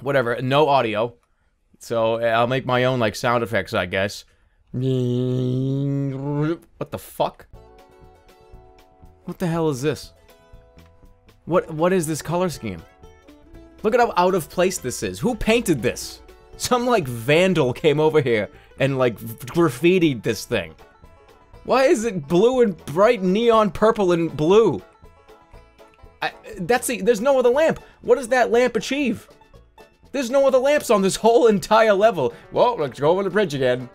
Whatever, no audio. So I'll make my own like sound effects, I guess. What the fuck? What the hell is this? What what is this color scheme? Look at how out of place this is. Who painted this? Some like vandal came over here and like graffitied this thing. Why is it blue and bright neon purple and blue? I, that's the, there's no other lamp. What does that lamp achieve? There's no other lamps on this whole entire level. Well, let's go over the bridge again.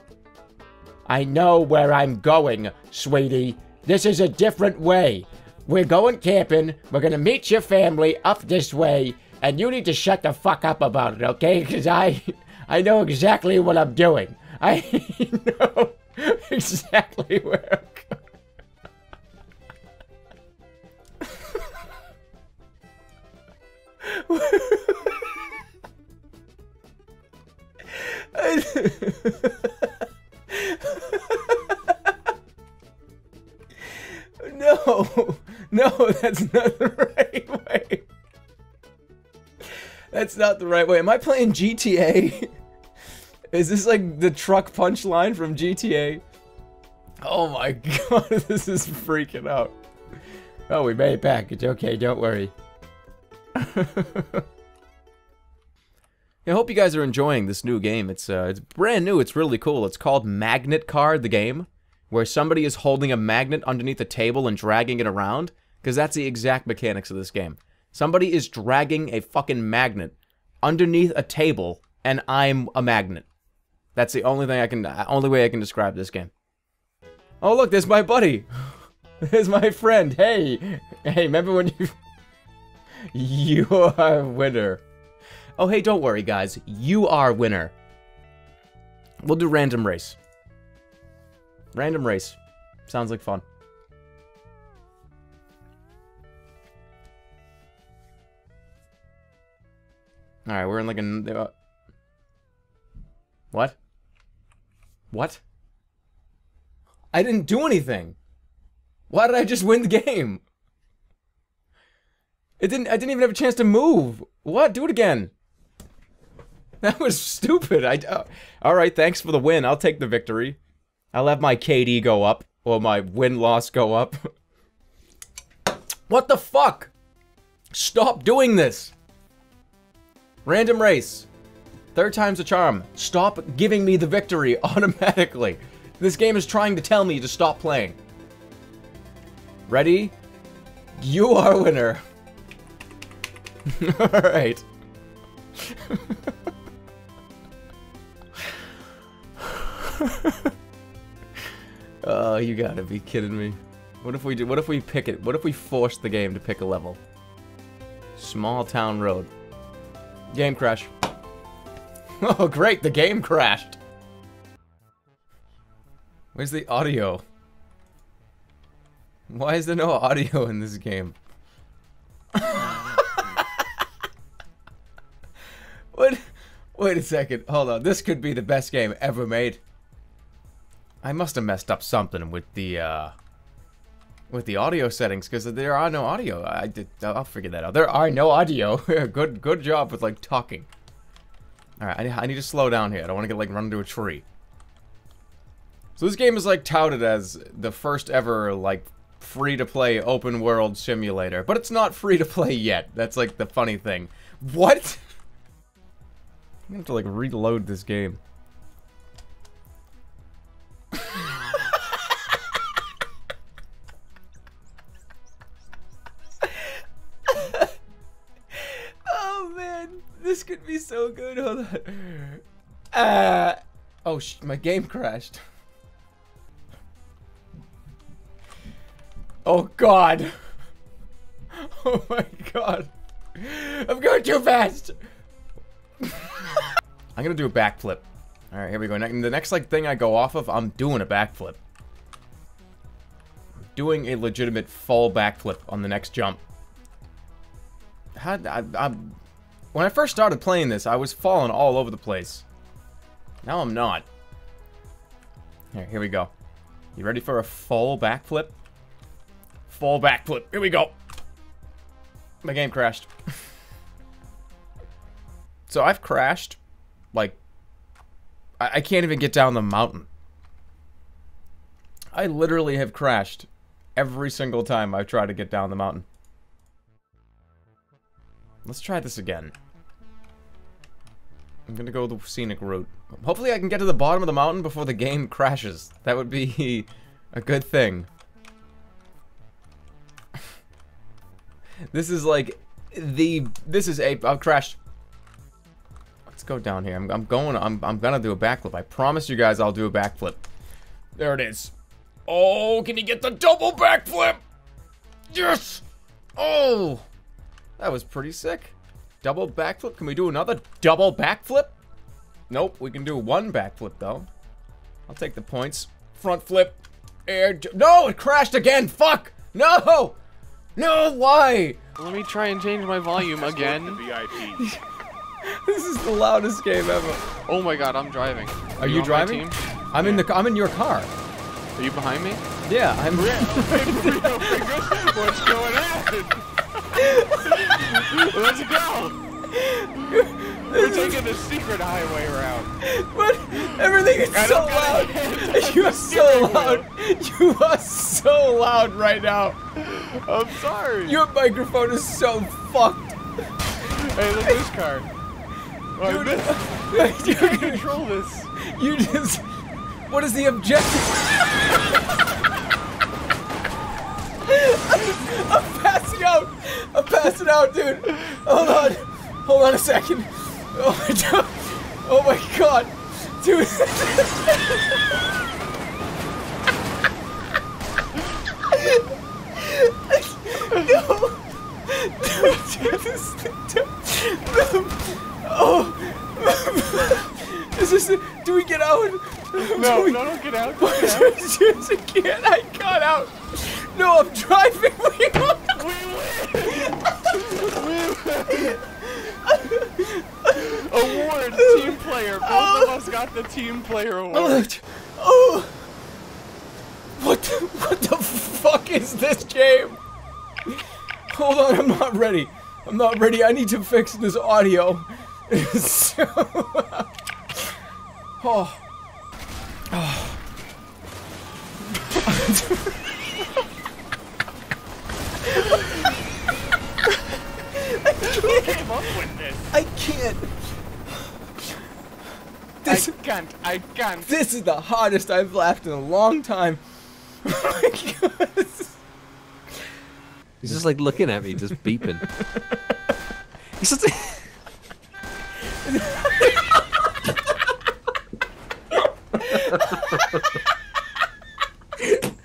I know where I'm going, sweetie. This is a different way. We're going camping. We're gonna meet your family up this way. And you need to shut the fuck up about it, okay? Because I, I know exactly what I'm doing. I know exactly where I'm no, no, that's not the right way. That's not the right way. Am I playing GTA? Is this like the truck punchline from GTA? Oh my god, this is freaking out. Oh, we made it back. It's okay, don't worry. I hope you guys are enjoying this new game. It's uh, it's brand new. It's really cool. It's called Magnet Card, the game, where somebody is holding a magnet underneath a table and dragging it around. Because that's the exact mechanics of this game. Somebody is dragging a fucking magnet underneath a table, and I'm a magnet. That's the only thing I can, only way I can describe this game. Oh look, there's my buddy. there's my friend. Hey, hey, remember when you, you are a winner. Oh, hey, don't worry, guys. You are winner. We'll do random race. Random race. Sounds like fun. Alright, we're in like a... Uh, what? What? I didn't do anything! Why did I just win the game? It didn't- I didn't even have a chance to move! What? Do it again! That was stupid. I. Uh, all right, thanks for the win. I'll take the victory. I'll have my KD go up or my win loss go up. what the fuck? Stop doing this. Random race. Third time's a charm. Stop giving me the victory automatically. This game is trying to tell me to stop playing. Ready? You are a winner. Alright. oh, you gotta be kidding me. What if we do? What if we pick it? What if we force the game to pick a level? Small town road. Game crash. Oh, great! The game crashed. Where's the audio? Why is there no audio in this game? what? Wait a second. Hold on. This could be the best game ever made. I must have messed up something with the, uh... With the audio settings, because there are no audio. I did, I'll figure that out. There are no audio. good good job with, like, talking. Alright, I, I need to slow down here. I don't want to get, like, run into a tree. So this game is, like, touted as the first ever, like, free-to-play open-world simulator. But it's not free-to-play yet. That's, like, the funny thing. What? I'm gonna have to, like, reload this game. So good. Hold on. Uh, oh, my game crashed. Oh, God. Oh, my God. I'm going too fast. I'm gonna do a backflip. Alright, here we go. the next, like, thing I go off of, I'm doing a backflip. Doing a legitimate full backflip on the next jump. How, I, I, when I first started playing this, I was falling all over the place. Now I'm not. Here, here we go. You ready for a full backflip? Full backflip. Here we go. My game crashed. so I've crashed, like, I, I can't even get down the mountain. I literally have crashed every single time I've tried to get down the mountain. Let's try this again. I'm gonna go the scenic route. Hopefully I can get to the bottom of the mountain before the game crashes. That would be a good thing. this is like the this is a I've crashed. Let's go down here. I'm, I'm going I'm I'm gonna do a backflip. I promise you guys I'll do a backflip. There it is. Oh, can you get the double backflip? Yes! Oh! That was pretty sick. Double backflip? Can we do another double backflip? Nope, we can do one backflip though. I'll take the points. Front flip. Air No, it crashed again! Fuck! No! No, why? Let me try and change my volume again. this is the loudest game ever. Oh my god, I'm driving. Are, you, you driving? I'm yeah. in the I'm in your car. Are you behind me? Yeah, I'm. What's going on? Let's go. We're taking the secret highway route. But everything is so loud. You are so loud. You are so loud right now. I'm sorry. Your microphone is so fucked. Hey, look at this car. Oh, Dude, you can control this. You just. What is the objective? I'm passing out. I'm passing out, dude. Hold on. Hold on a second. Oh my god. Oh my god. Dude. no. Dude, this, oh. Is this, do we get out? No, we, no, don't get out. Don't get out. I can't. I got out. No, I'm driving. We win. award, oh. team player. Both oh. of us got the team player award. Oh, oh. What the, what the fuck is this game? Hold on, I'm not ready. I'm not ready. I need to fix this audio. so Oh. Oh. Who came up with this? I can't. This, I can't. I can't. This is the hardest I've laughed in a long time. oh my god. He's just like looking at me, just beeping. He's just.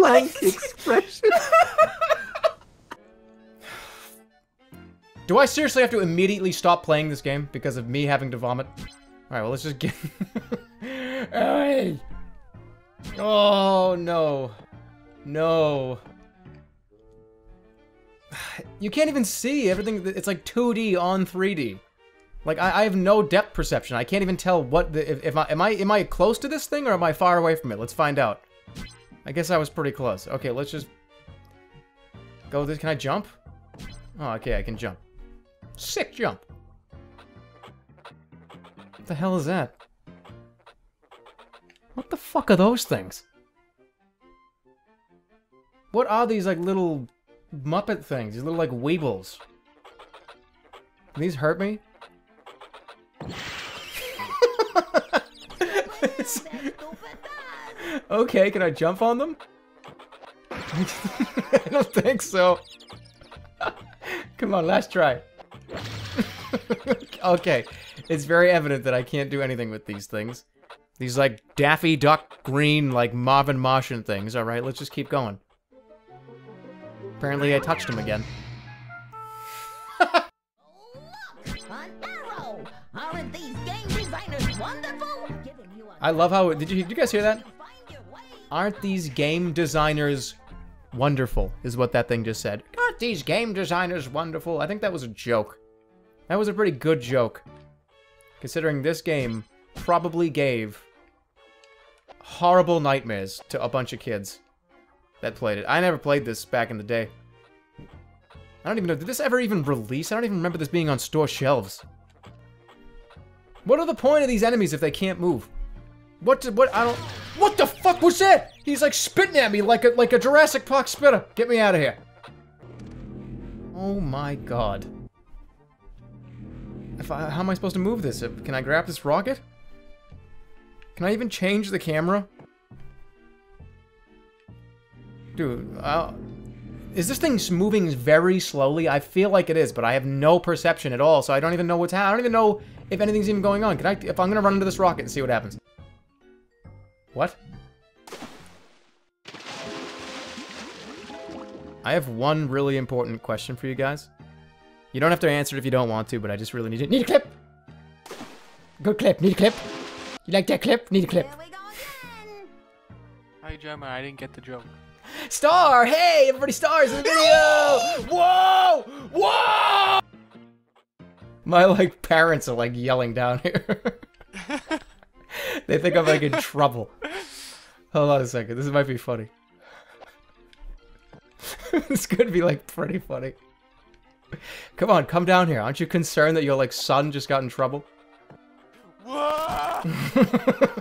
blank expression. Do I seriously have to immediately stop playing this game because of me having to vomit? Alright, well, let's just get... hey! Oh, no. No. You can't even see everything. It's like 2D on 3D. Like, I, I have no depth perception. I can't even tell what the... If, if I, am I am I close to this thing or am I far away from it? Let's find out. I guess I was pretty close. Okay, let's just go this. Can I jump? Oh, okay, I can jump. Sick jump. What the hell is that? What the fuck are those things? What are these, like, little Muppet things? These little, like, weebles. Can these hurt me? Okay, can I jump on them? I don't think so. Come on, last try. okay, it's very evident that I can't do anything with these things. These, like, Daffy Duck green, like, Marvin Martian things. Alright, let's just keep going. Apparently I touched him again. I love how, did you, did you guys hear that? Aren't these game designers wonderful, is what that thing just said. Aren't these game designers wonderful? I think that was a joke. That was a pretty good joke. Considering this game probably gave horrible nightmares to a bunch of kids that played it. I never played this back in the day. I don't even know, did this ever even release? I don't even remember this being on store shelves. What are the point of these enemies if they can't move? What, did- what, I don't, what the fuck was that? He's like spitting at me like a, like a Jurassic Park spitter. Get me out of here. Oh my god. If I, how am I supposed to move this? Can I grab this rocket? Can I even change the camera? Dude, is this thing moving very slowly? I feel like it is, but I have no perception at all, so I don't even know what's happening. I don't even know if anything's even going on. Can I, if I'm gonna run into this rocket and see what happens. What? I have one really important question for you guys. You don't have to answer it if you don't want to, but I just really need it. Need a clip! Good clip, need a clip. You like that clip? Need a clip. Here we go again. Hi, Jerma. I didn't get the joke. Star! Hey, everybody stars in the video! Whoa! Whoa! My, like, parents are, like, yelling down here. they think I'm, like, in trouble. Hold on a second. This might be funny. this could be, like, pretty funny. Come on, come down here. Aren't you concerned that your, like, son just got in trouble?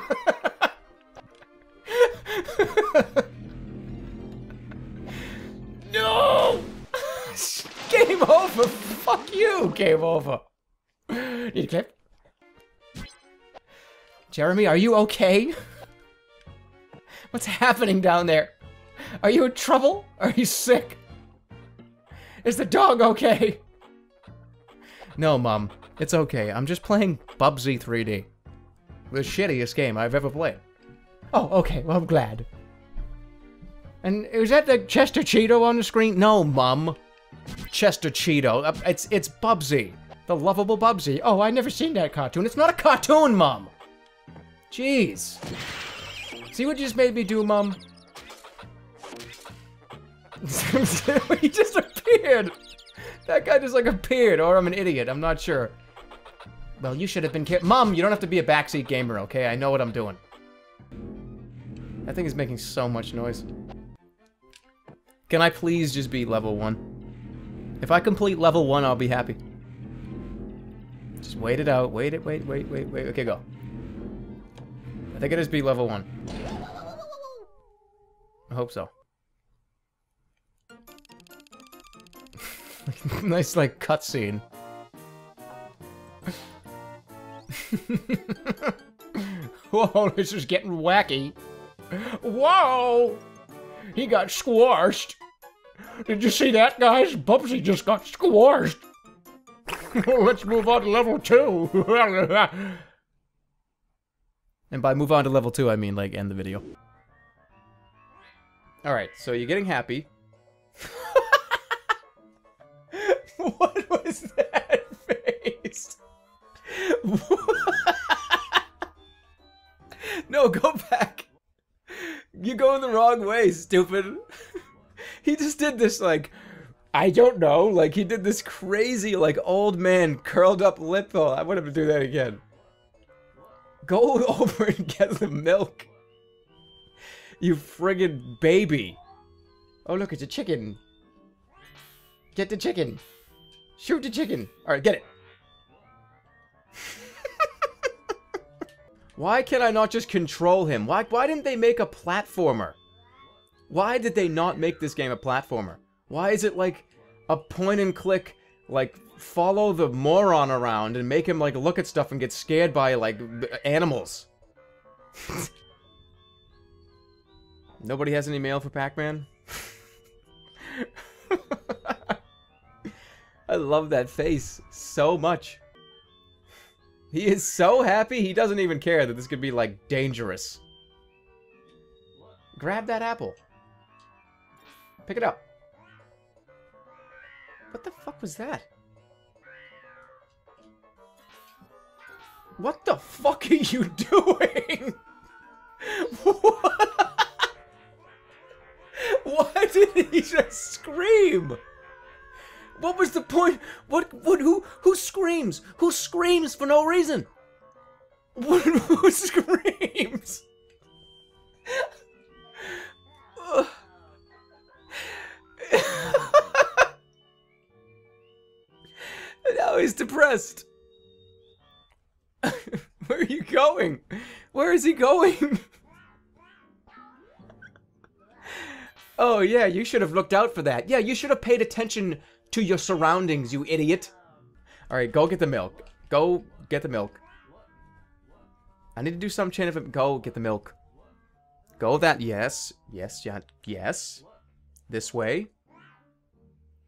No! Game over! Fuck you! Game over. Need a clip? Jeremy, are you okay? What's happening down there? Are you in trouble? Are you sick? Is the dog okay? No, Mom. It's okay. I'm just playing Bubsy 3D. The shittiest game I've ever played. Oh, okay. Well, I'm glad. And is that the Chester Cheeto on the screen? No, Mum. Chester Cheeto. Uh, It's it's Bubsy. The lovable Bubsy. Oh, I never seen that cartoon. It's not a cartoon, Mum. Jeez. See what you just made me do, Mum? he just appeared. That guy just like appeared, or I'm an idiot. I'm not sure. Well, you should have been care- Mom, you don't have to be a backseat gamer, okay? I know what I'm doing. That thing is making so much noise. Can I please just be level 1? If I complete level 1, I'll be happy. Just wait it out. Wait it, wait, wait, wait, wait. Okay, go. I think it is be level 1. I hope so. nice, like, cutscene. Whoa, this is getting wacky. Whoa! He got squashed. Did you see that, guys? Bubsy just got squashed. Let's move on to level two. And by move on to level two, I mean like end the video. All right, so you're getting happy. what was that face? no, go back. You're going the wrong way, stupid. he just did this like I don't know, like he did this crazy like old man curled up lip though. I him to do that again. Go over and get the milk. You friggin' baby. Oh look, it's a chicken. Get the chicken. Shoot the chicken. Alright, get it. Why can I not just control him? Why, why didn't they make a platformer? Why did they not make this game a platformer? Why is it like a point and click, like, follow the moron around and make him, like, look at stuff and get scared by, like, animals? Nobody has any mail for Pac-Man? I love that face so much. He is so happy, he doesn't even care that this could be, like, dangerous. Grab that apple. Pick it up. What the fuck was that? What the fuck are you doing? what? Why did he just scream? What was the point? What? What? Who? Who screams? Who screams for no reason? Who screams? Now he's depressed. Where are you going? Where is he going? oh, yeah, you should have looked out for that. Yeah, you should have paid attention to your surroundings, you idiot. Alright, go get the milk. Go get the milk. I need to do some chain of it. Go get the milk. Go that. Yes. Yes, yeah, yes. This way.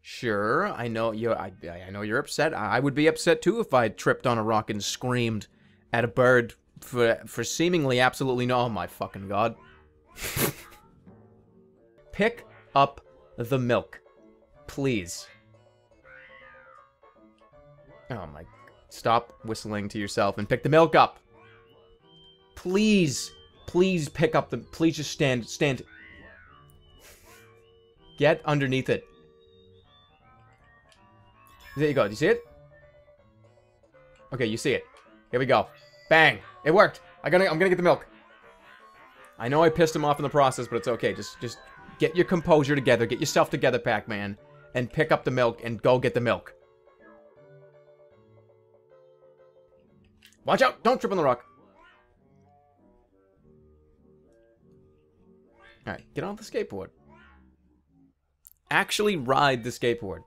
Sure, I know you. I, I know you're upset. I would be upset too if I tripped on a rock and screamed at a bird for for seemingly absolutely no. Oh my fucking god! Pick up the milk, please. Oh my! Stop whistling to yourself and pick the milk up. Please, please pick up the. Please just stand, stand. Get underneath it. There you go. Do you see it? Okay, you see it. Here we go. Bang! It worked. I gotta, I'm gonna get the milk. I know I pissed him off in the process, but it's okay. Just, just get your composure together. Get yourself together, Pac-Man, and pick up the milk and go get the milk. Watch out! Don't trip on the rock. Alright, get on the skateboard. Actually ride the skateboard.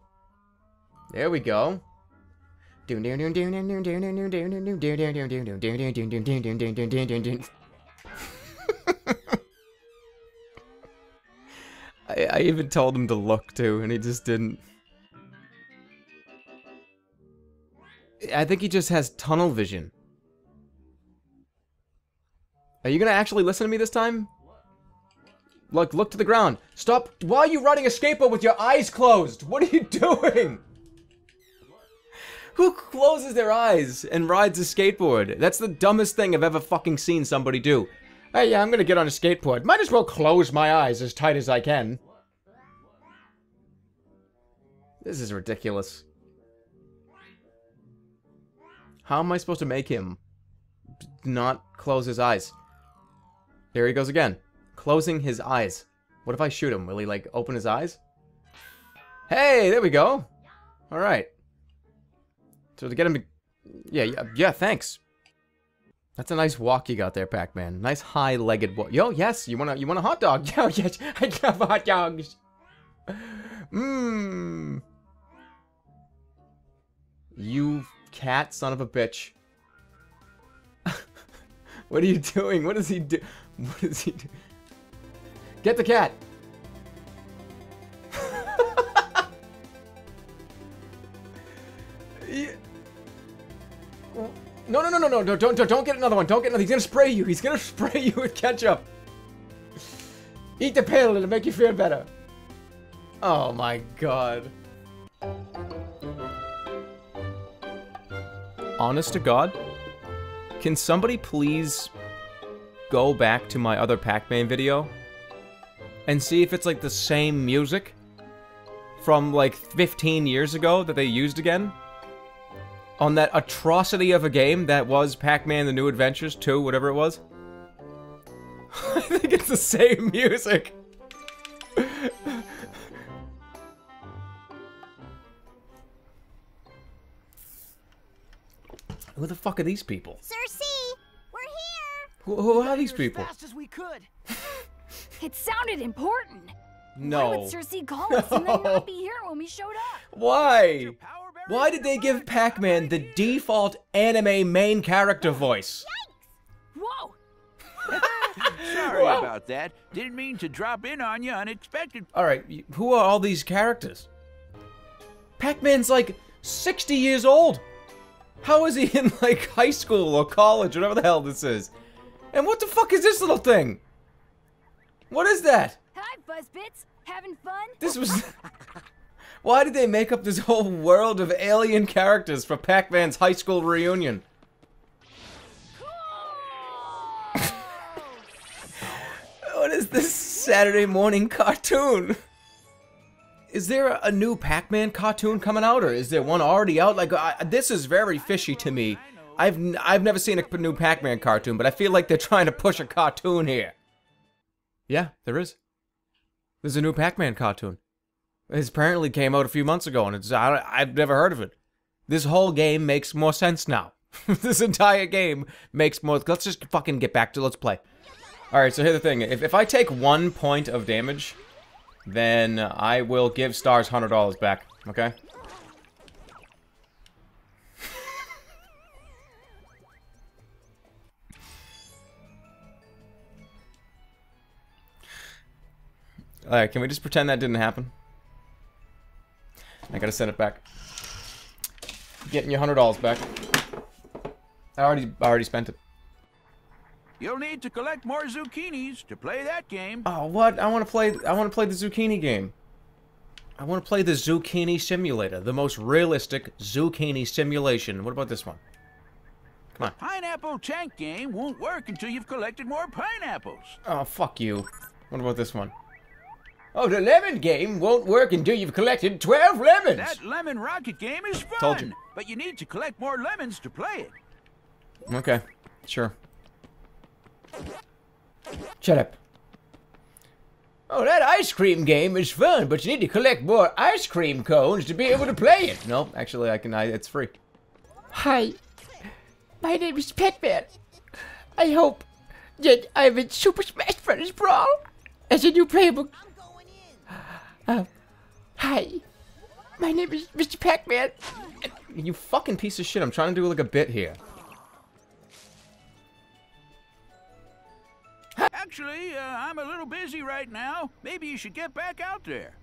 There we go. I, I even told him to look too, and he just didn't. I think he just has tunnel vision. Are you gonna actually listen to me this time? Look, look to the ground. Stop. Why are you riding a skateboard with your eyes closed? What are you doing? Who closes their eyes and rides a skateboard? That's the dumbest thing I've ever fucking seen somebody do. Hey, yeah, I'm gonna get on a skateboard. Might as well close my eyes as tight as I can. This is ridiculous. How am I supposed to make him not close his eyes? There he goes again. Closing his eyes. What if I shoot him? Will he, like, open his eyes? Hey, there we go. Alright. So to get him to... Yeah, yeah, yeah, thanks. That's a nice walk you got there, Pac-Man. Nice high-legged walk. Yo, yes, you want a, you want a hot dog? Yo, yes, I love hot dogs. Mmm. You cat son of a bitch. what are you doing? What does he do? What does he do? Get the cat! No, no, no, no, no, no, don't, don't, don't get another one. Don't get another. He's gonna spray you. He's gonna spray you with ketchup. Eat the pill. It'll make you feel better. Oh my god. Honest to God, can somebody please go back to my other Pac-Man video and see if it's like the same music from like 15 years ago that they used again? On that atrocity of a game that was Pac-Man The New Adventures 2, whatever it was? I think it's the same music. Who the fuck are these people? Sir C, we're here. Who, who are these people? As fast as we could. It sounded important. No. Why No. would Sir C call us and then not be here when we showed up? Why? Power bearer Why did they give Pac-Man the default anime main character voice? Whoa! Sorry Wow. about that. Didn't mean to drop in on you unexpected. Alright, who are all these characters? Pac-Man's like 60 years old! How is he in like high school or college, whatever the hell this is? And what the fuck is this little thing? What is that? Hi, Buzzbits. Having fun? This was... Why did they make up this whole world of alien characters for Pac-Man's high school reunion? What is this Saturday morning cartoon? Is there a, new Pac-Man cartoon coming out, or is there one already out? Like, I, this is very fishy to me. I've n- I've never seen a new Pac-Man cartoon, but I feel like they're trying to push a cartoon here. Yeah, there is. There's a new Pac-Man cartoon. It apparently came out a few months ago, and it's I, I've never heard of it. This whole game makes more sense now. this entire game makes more. Let's just fucking get back to let's play. All right, so here's the thing: if if I take one point of damage, then I will give Stars hundred dollars back. Okay. Alright, can we just pretend that didn't happen? I gotta send it back. Getting your hundred dollars back. I already I already spent it. You'll need to collect more zucchinis to play that game. Oh what? I wanna play I wanna play the zucchini game. I wanna play the zucchini simulator, the most realistic zucchini simulation. What about this one? Come on. Pineapple tank game won't work until you've collected more pineapples. Oh fuck you. What about this one? Oh, the lemon game won't work until you've collected 12 lemons! That lemon rocket game is fun, Told you. but you need to collect more lemons to play it. Okay, sure. Shut up. Oh, that ice cream game is fun, but you need to collect more ice cream cones to be able to play it. No, actually, I can. I, it's free. Hi, my name is Pac-Man. I hope that I'm in Super Smash Bros. Brawl as a new playable. Uh, hi, my name is Mr. Pac-Man. You fucking piece of shit. I'm trying to do like a bit here. Actually, uh, I'm a little busy right now. Maybe you should get back out there.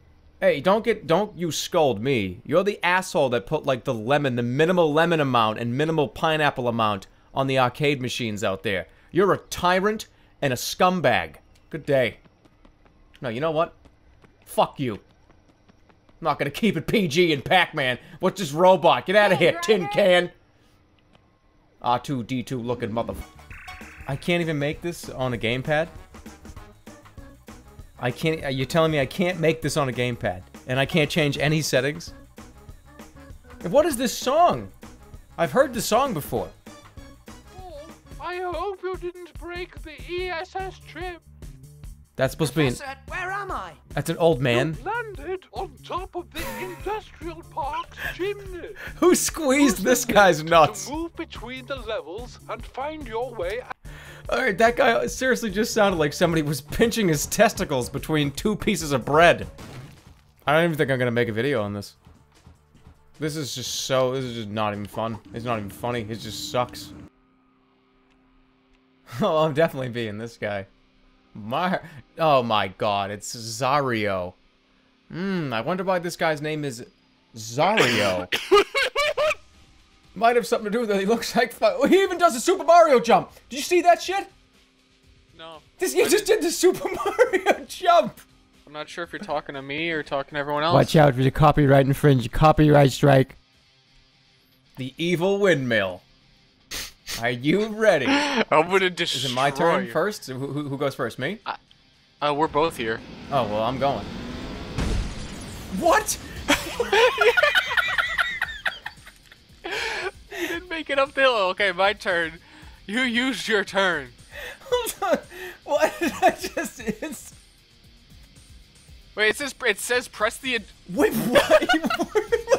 Hey, don't get, don't you scold me. You're the asshole that put like the lemon, the minimal lemon amount and minimal pineapple amount on the arcade machines out there. You're a tyrant and a scumbag. Good day. No, you know what? Fuck you. I'm not gonna keep it PG and Pac-Man. What's this robot? Get out of here, tin can. R2D2 looking mother. I can't even make this on a gamepad. I can't. uh, You're telling me I can't make this on a gamepad, and I can't change any settings. And What is this song? I've heard the song before. I hope you didn't break the ESS chip. That's supposed to be. An, where am I? that's an old man. Landed on top of the industrial park's chimney. Who squeezed this guy's nuts? To move between the levels and find your way. All right, that guy seriously just sounded like somebody was pinching his testicles between two pieces of bread. I don't even think I'm gonna make a video on this. This is just so. This is just not even fun. It's not even funny. It just sucks. Oh, I'm definitely being this guy. My, oh my god, it's Zario. Hmm, I wonder why this guy's name is Zario. Might have something to do with it. He looks like fu- oh, he even does a Super Mario jump. Did you see that shit? No, This he just did the Super Mario jump. I'm not sure if you're talking to me or talking to everyone else. Watch out for the copyright infringe, copyright strike. The evil windmill. Are you ready? I'm gonna destroy. Is it my turn you. first? Who, who, who goes first? Me? Uh, we're both here. Oh well, I'm going. What? You didn't make it up the hill. Okay, my turn. You used your turn. Hold on. What did I just? It's... Wait, it says it says press the. Wait, what?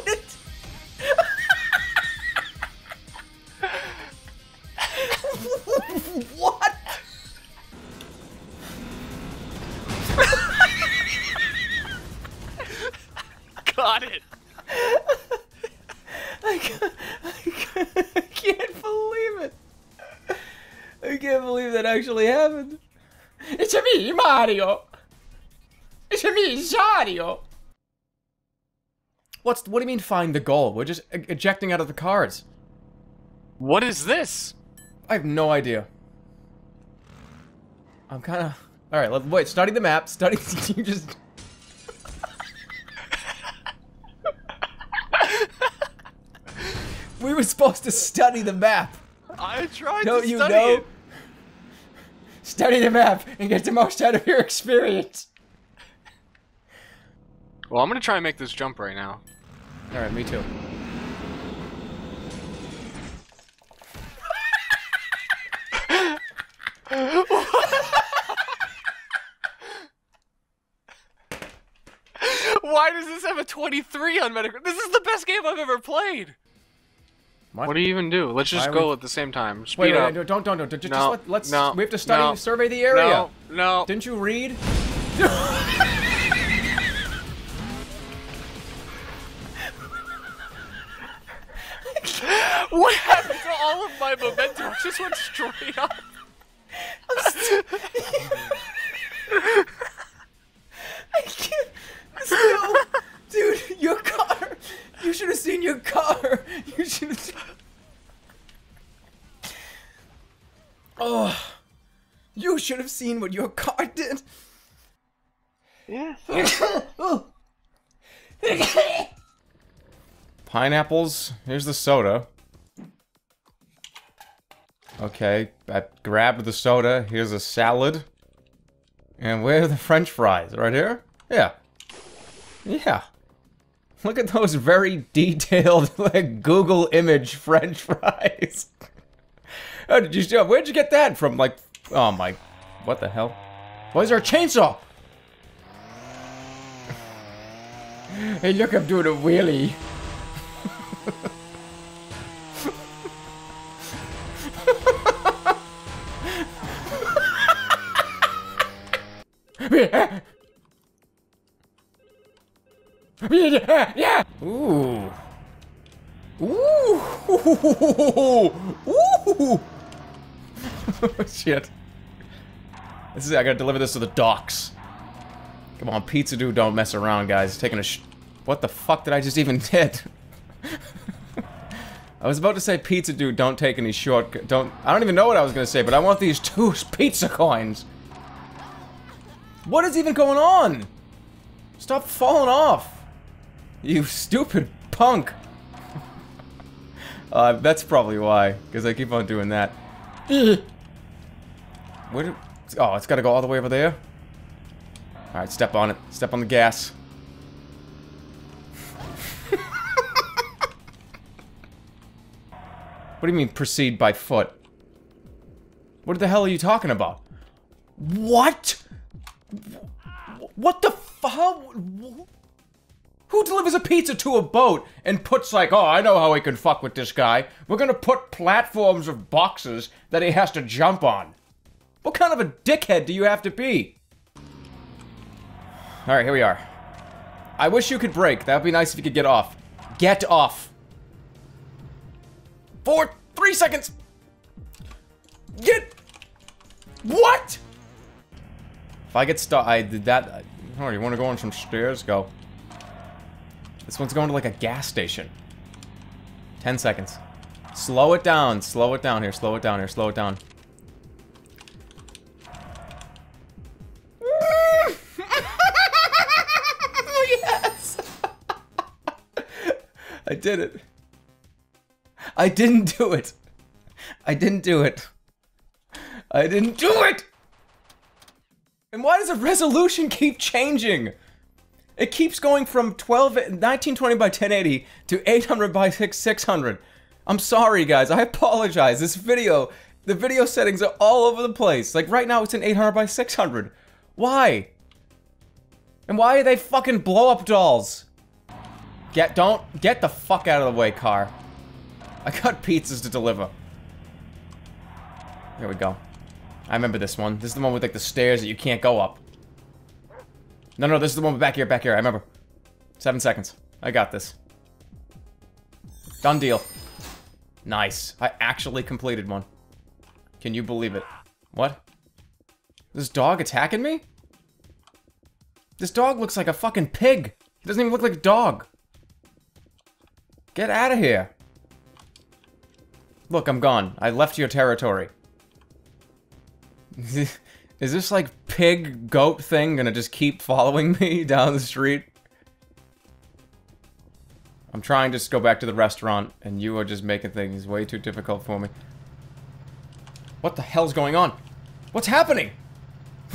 what? what? Got it. I can't, I can't, believe it. I can't believe that actually happened. It's me, Mario. It's me, Mario. What's what do you mean find the goal? We're just ejecting out of the cards. What is this? I have no idea. I'm kind of all right. Let, wait, study the map. Study. you just. we were supposed to study the map. I tried to you study know? it. Study the map and get the most out of your experience. Well, I'm gonna try and make this jump right now. All right, me too. Why does this have a 23 on Metacritic? This is the best game I've ever played. What? What do you even do? Let's just Why go we- at the same time. Speed Wait, wait, up. wait, don't, don't, don't, don't. Just, No, just let, let's. no, we have to study, no, survey the area. No, no. Didn't you read? What happened to all of my momentum? It just went straight up. I can't. Still, dude, your car. You should have seen your car. You should have. Oh, you should have seen what your car did. Yeah. Pineapples. Here's the soda. Okay, I grabbed the soda. Here's a salad. And where are the french fries? Right here? Yeah. Yeah. Look at those very detailed, like, Google image french fries. oh, did you, where'd you get that from? Like, oh my, what the hell? Why is there a chainsaw? Hey, look, I'm doing a wheelie. Yeah. Ooh. Ooh. Ooh. Oh, shit. This is I gotta deliver this to the docks. Come on, pizza dude, don't mess around, guys. Taking a sh What the fuck did I just even did? I was about to say pizza dude, don't take any short don't I don't even know what I was gonna say, but I want these two pizza coins. What is even going on? Stop falling off. You stupid punk. uh, that's probably why, because I keep on doing that. Where do, oh, it's got to go all the way over there? Alright, step on it. Step on the gas. what do you mean, proceed by foot? What the hell are you talking about? What? What the fuck? Who delivers a pizza to a boat and puts like, oh, I know how we can fuck with this guy. We're gonna put platforms of boxes that he has to jump on. What kind of a dickhead do you have to be? Alright, here we are. I wish you could break. That would be nice if you could get off. Get off. Four, three seconds. Get. What? If I get stuck, I did that. Oh, you want to go on some stairs? Go. This one's going to like a gas station. 10 seconds. Slow it down. Slow it down here. Slow it down here. Slow it down. yes! I did it. I didn't do it. I didn't do it. I didn't do it! And why does the resolution keep changing? It keeps going from 12, 1920 by 1080 to 800 by 600. I'm sorry, guys. I apologize. This video, the video settings are all over the place. Like right now, it's in 800 by 600. Why? And why are they fucking blow up dolls? Get, don't, get the fuck out of the way, car. I got pizzas to deliver. Here we go. I remember this one. This is the one with like the stairs that you can't go up. No, no, this is the one back here, back here. I remember. Seven seconds. I got this. Done deal. Nice. I actually completed one. Can you believe it? What? This dog attacking me? This dog looks like a fucking pig. He doesn't even look like a dog. Get out of here. Look, I'm gone. I left your territory. Is this like pig goat thing gonna just keep following me down the street? I'm trying to just go back to the restaurant and you are just making things way too difficult for me. What the hell's going on? What's happening?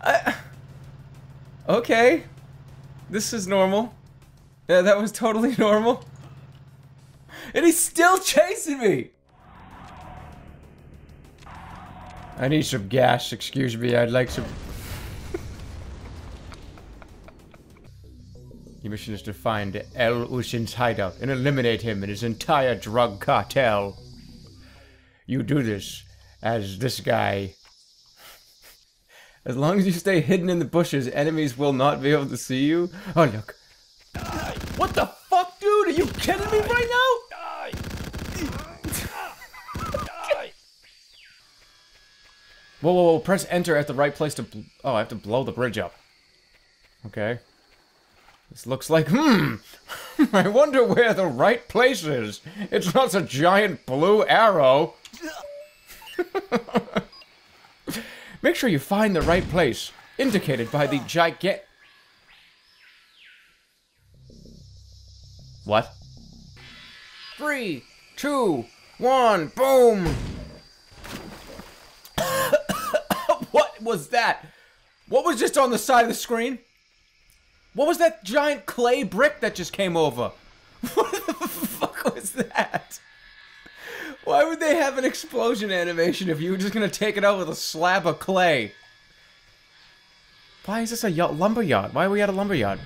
I... Okay. This is normal. Yeah, that was totally normal. And he's still chasing me! I need some gas, excuse me, I'd like some... Your mission is to find El Ushin's hideout and eliminate him and his entire drug cartel. You do this as this guy. As long as you stay hidden in the bushes, enemies will not be able to see you. Oh, look. What the fuck, dude? Are you kidding me right now? Whoa, whoa, whoa. Press enter at the right place to. Oh, I have to blow the bridge up. Okay. This looks like. Hmm. I wonder where the right place is. It's not a giant blue arrow. Make sure you find the right place, indicated by the gigant. What? Three, two, one, boom! what was that? What was just on the side of the screen? What was that giant clay brick that just came over? What the fuck was that? Why would they have an explosion animation if you were just gonna take it out with a slab of clay? Why is this a lumber yard? Why are we at a lumber yard?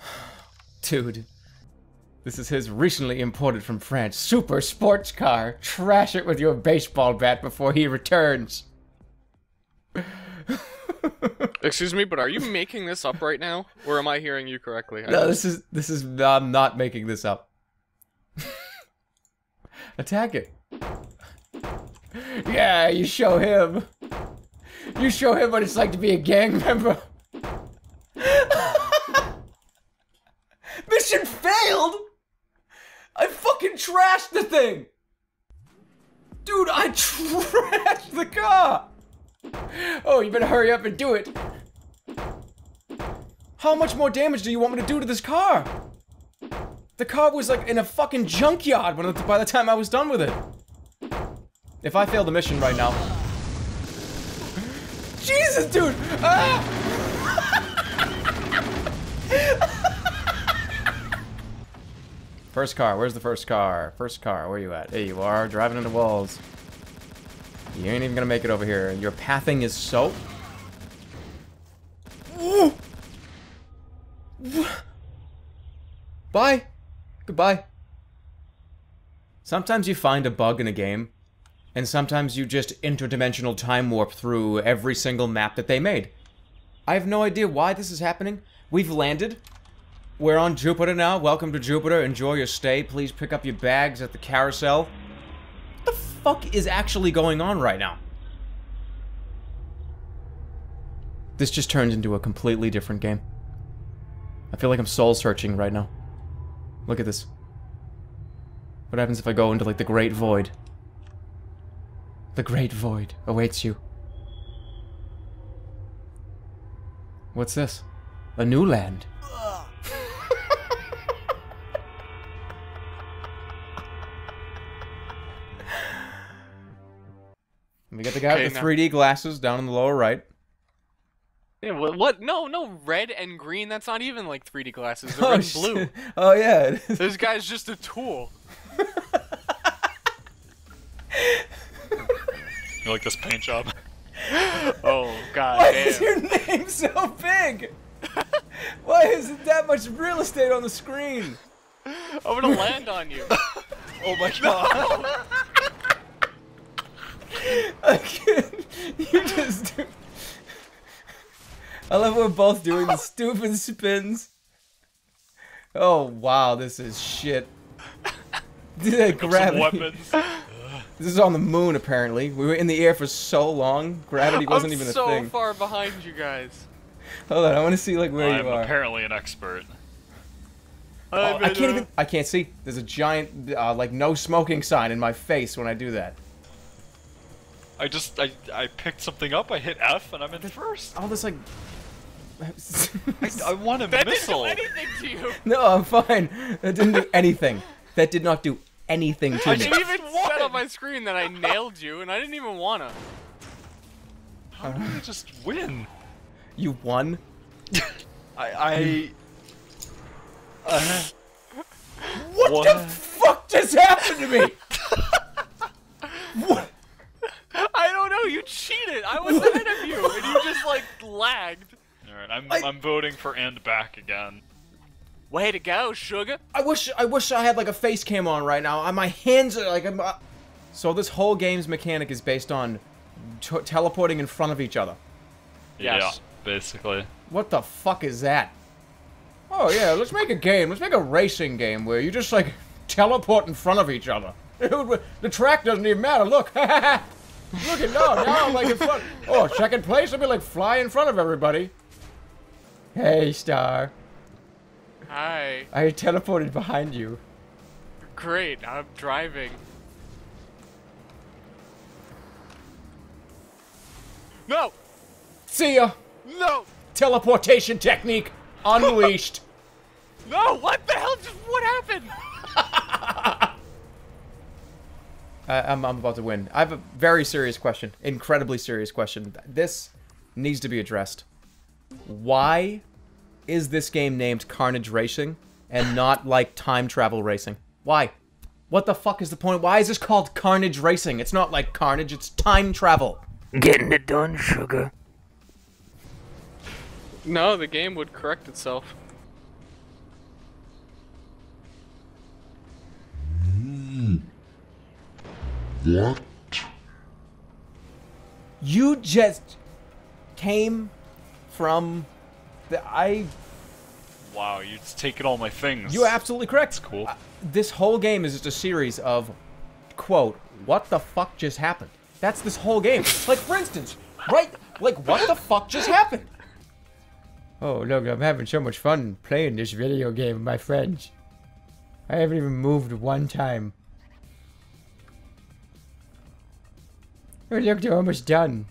Dude, this is his recently imported from France super sports car. Trash it with your baseball bat before he returns. Excuse me, but are you making this up right now, or am I hearing you correctly? No, this is this is I'm not making this up. Attack it. Yeah, you show him. You show him what it's like to be a gang member. Mission failed. I fucking trashed the thing. Dude, I trashed the car. Oh, you better hurry up and do it. How much more damage do you want me to do to this car? The car was like in a fucking junkyard when, by the time I was done with it. If I fail the mission right now. Jesus, dude! Ah! first car, where's the first car? First car, where are you at? There you are, driving into walls. You ain't even gonna make it over here. Your pathing is so. Bye. Goodbye. Sometimes you find a bug in a game, and sometimes you just interdimensional time warp through every single map that they made. I have no idea why this is happening. We've landed. We're on Jupiter now. Welcome to Jupiter. Enjoy your stay. Please pick up your bags at the carousel. What the fuck is actually going on right now? This just turns into a completely different game. I feel like I'm soul searching right now. Look at this. What happens if I go into like the great void? The great void awaits you. What's this? A new land. We got the guy Okay, with the now- 3D glasses down in the lower right. Yeah, what, what? No, no, red and green. That's not even like 3D glasses. They're oh, red and blue. Oh yeah. This guy's just a tool. You like this paint job? Oh god Why damn. is your name so big? Why is it that much real estate on the screen? I'm gonna land on you. Oh my god! I can't. You just do. I love we're both doing the stupid spins. Oh wow, this is shit. Some gravity. weapons. This is on the moon apparently. We were in the air for so long, gravity wasn't I'm even a so thing. far behind you guys. Hold on, I want to see like where I'm you are. apparently an expert. Oh, I'm I can't even. I can't see. There's a giant, uh, like, no smoking sign in my face when I do that. I just I I picked something up. I hit F and I'm in the, first. All this like. I, I want a That didn't do missile. anything to you. no, I'm fine. That didn't do anything. That did not do anything to I me. didn't even set on my screen that I nailed you, and I didn't even wanna. How did I just win? You won. I I what, uh, What? the fuck just happened to me? what? I don't know. You cheated. I was ahead of you, and you just like lagged. Alright, I'm, I- I'm voting for and back again. Way to go, sugar. I wish I wish I had like a face cam on right now. My hands are like. I'm, uh... So this whole game's mechanic is based on t- teleporting in front of each other. Yes. Yeah, basically. What the fuck is that? Oh yeah, let's make a game. Let's make a racing game where you just like teleport in front of each other. The track doesn't even matter. Look, look at no, now I'm like in front. Oh, second place. Let be like fly in front of everybody. Hey, Star. Hi. I teleported behind you. Great. I'm driving. No. See ya. No. Teleportation technique unleashed. No. What the hell? Just what happened? Uh, I'm, I'm about to win. I have a very serious question. Incredibly serious question. This needs to be addressed. Why is this game named Carnage Racing and not like time travel racing? Why? What the fuck is the point? Why is this called Carnage Racing? It's not like Carnage, it's time travel. Getting it done, sugar. No, the game would correct itself. What? You just came from the I Wow, you're just taking all my things. You're absolutely correct. cool. Uh, this whole game is just a series of, quote, what the fuck just happened? That's this whole game. like, for instance, right? Like, what the fuck just happened? Oh, look, I'm having so much fun playing this video game with my friends. I haven't even moved one time. Oh, look, they're almost done.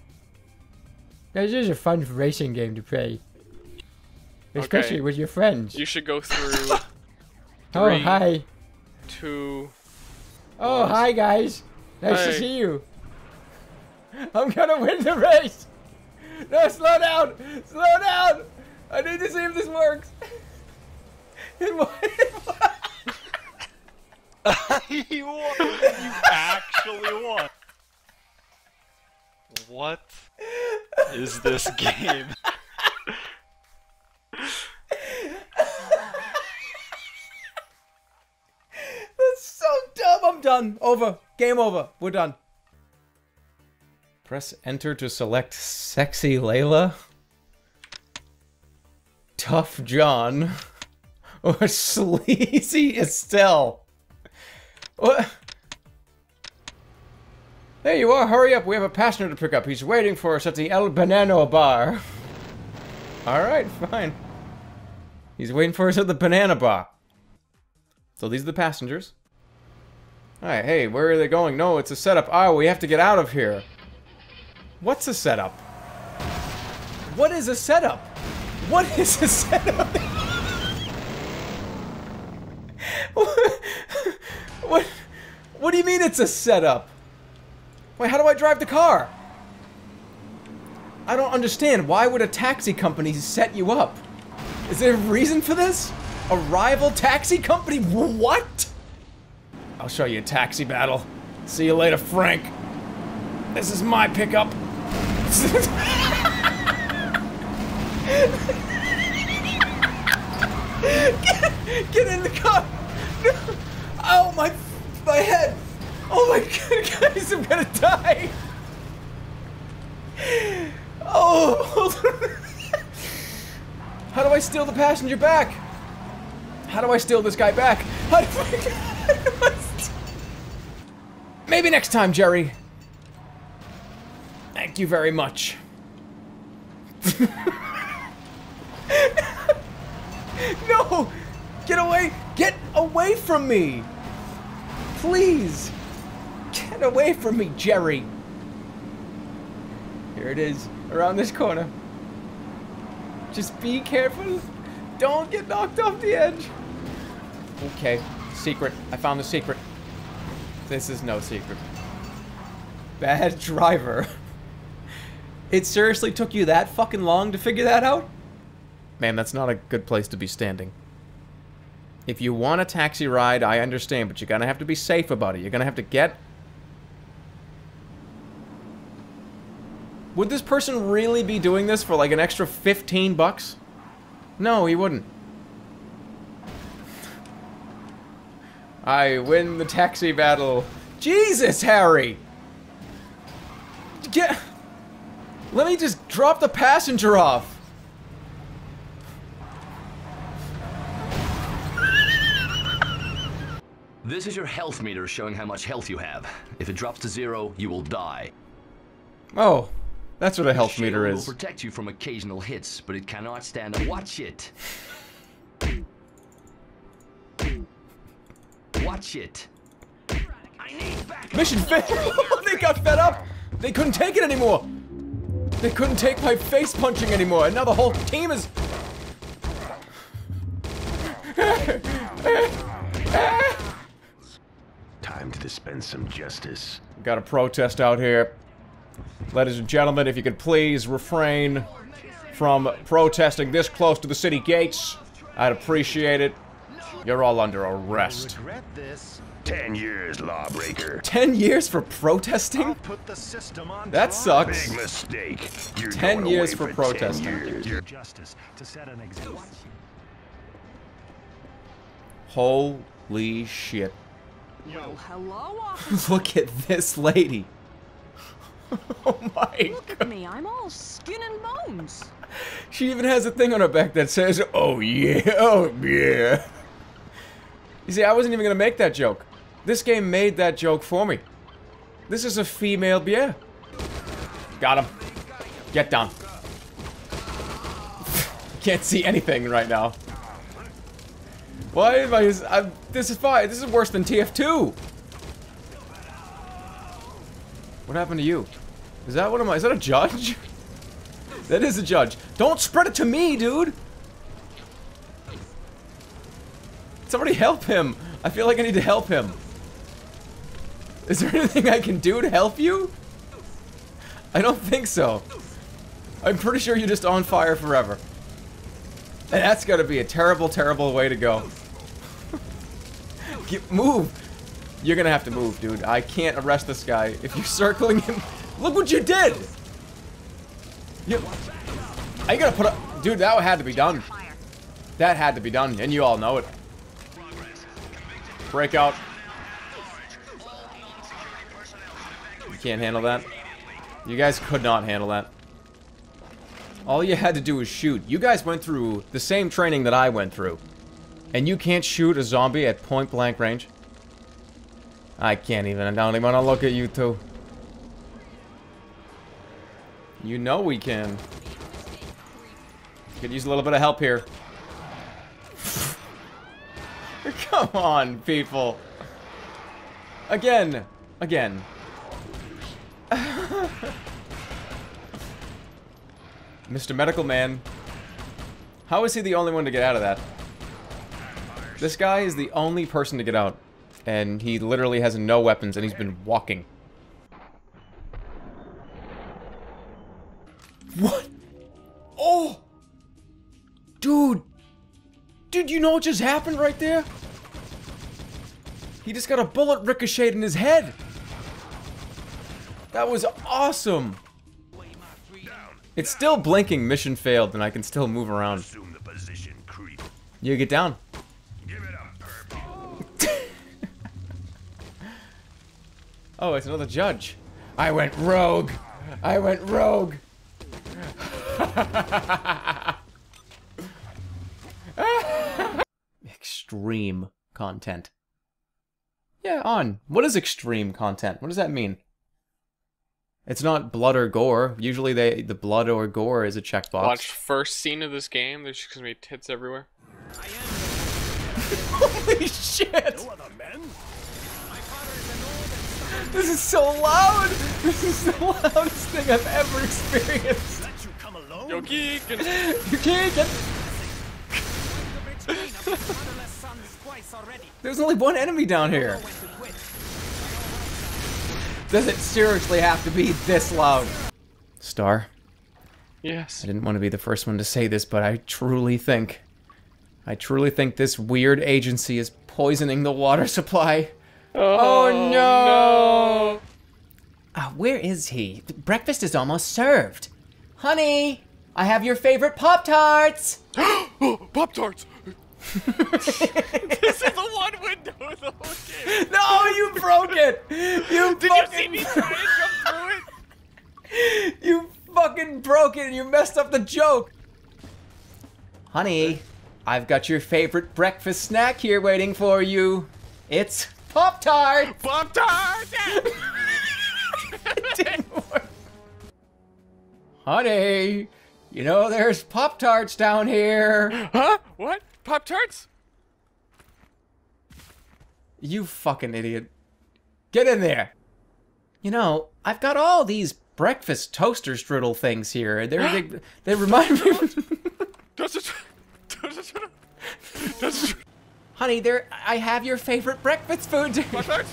This is a fun racing game to play. Especially Okay. with your friends. You should go through oh, three- hi. two. Oh, hi guys. Nice to see you. I'm gonna win the race. No, slow down. Slow down. I need to see if this works. It won. you won! You actually won! What is this game? That's so dumb. I'm done. Over. Game over. We're done. Press enter to select sexy Layla, tough John, or sleazy Estelle. What? There you are. Hurry up. We have a passenger to pick up. He's waiting for us at the El Banano bar. All right, fine. He's waiting for us at the banana bar. So these are the passengers. Alright, hey, where are they going? No, it's a setup. Oh, we have to get out of here. What's a setup? What is a setup? What is a setup? what, what? What do you mean it's a setup? Wait, how do I drive the car? I don't understand. Why would a taxi company set you up? Is there a reason for this? A rival taxi company? What? I'll show you a taxi battle. See you later, Frank. This is my pickup. get, get in the car. No. Oh my, my head. Oh my god, guys, I'm gonna die. Oh. How do I steal the passenger back? How do I steal this guy back? How do I, how do I Maybe next time, Jerry. Thank you very much. no! Get away! Get away from me! Please! Get away from me, Jerry! Here it is, around this corner. Just be careful. Don't get knocked off the edge. Okay, secret. I found the secret. This is no secret. Bad driver. It seriously took you that fucking long to figure that out? Man, that's not a good place to be standing. If you want a taxi ride, I understand, but you're gonna have to be safe about it. You're gonna have to get... Would this person really be doing this for like an extra 15 bucks? No, he wouldn't. I win the taxi battle. Jesus, Harry! Get... Let me just drop the passenger off. This is your health meter showing how much health you have. If it drops to zero, you will die. Oh, that's what a health meter Shield is. will protect you from occasional hits, but it cannot stand up. Watch it. Watch it. I need. Mission failed! they got fed up! They couldn't take it anymore! They couldn't take my face punching anymore, and now the whole team is... Time to dispense some justice. Got a protest out here. Ladies and gentlemen, if you could please refrain from protesting this close to the city gates, I'd appreciate it. You're all under arrest. Ten years, lawbreaker. Ten years for protesting? Put the system on That sucks. Big mistake. You're 10 years for for protesting. years. Justice to set an. Holy shit. Well, hello. Look at this lady. oh my Look at me, I'm all skin and bones. She even has a thing on her back that says, oh yeah, oh yeah. You see, I wasn't even gonna make that joke. This game made that joke for me. This is a female beer. Got him. Get down. Can't see anything right now. Why am I, I'm, this is fine. This is worse than TF2. What happened to you? Is that one of my, is that a judge? That is a judge. Don't spread it to me, dude! Somebody help him! I feel like I need to help him. Is there anything I can do to help you? I don't think so. I'm pretty sure you're just on fire forever. And that's gotta be a terrible, terrible way to go. Get, move! You're gonna have to move, dude. I can't arrest this guy. If you're circling him... Look what you did! You, I gotta put up, dude. That had to be done. That had to be done, and you all know it. Breakout. You can't handle that. You guys could not handle that. All you had to do was shoot. You guys went through the same training that I went through, and you can't shoot a zombie at point blank range. I can't even. I don't even want to look at you two. You know we can. Could use a little bit of help here. Come on, people. Again. Again. Mr. Medical Man. How is he the only one to get out of that? This guy is the only person to get out. And he literally has no weapons and he's been walking. What? Oh! Dude! Dude, you know what just happened right there? He just got a bullet ricocheted in his head! That was awesome! It's still blinking, mission failed, and I can still move around. Assume the position, creep. You get down. Give it up, purple. Oh, it's another judge. I went rogue! I went rogue! extreme content. Yeah, on. What is extreme content? What does that mean? It's not blood or gore. Usually they the blood or gore is a checkbox. Watch first scene of this game. There's just gonna be tits everywhere. Holy shit! This is so loud! This is the loudest thing I've ever experienced! Let Yo, geek! And You can't get... There's only one enemy down here. Does it seriously have to be this loud? Star, yes. I didn't want to be the first one to say this, but I truly think I truly think this weird agency is poisoning the water supply. Oh, no! Ah, where is he? Breakfast is almost served. Honey, I have your favorite Pop Tarts. Pop Tarts! this is the one window the whole game. No, you broke it. You Did you see me try and jump through it? You fucking broke it and you messed up the joke. Honey, I've got your favorite breakfast snack here waiting for you. It's Pop Tart. Pop Tarts! Honey, you know there's Pop Tarts down here. huh? What? Pop Tarts? You fucking idiot. Get in there. You know, I've got all these breakfast toaster strudel things here. They're, they, they remind me. Does it? Does it? Does it? Honey, there. I have your favorite breakfast food. Pop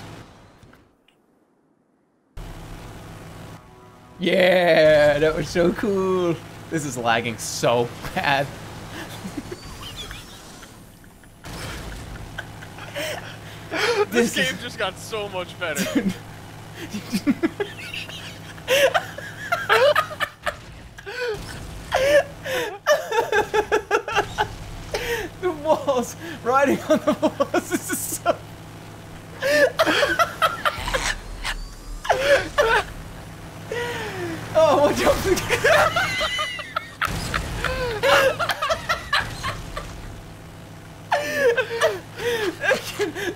Yeah, that was so cool. This is lagging so bad. This game just got so much better. the walls, riding on the walls. This is so. oh, what don't.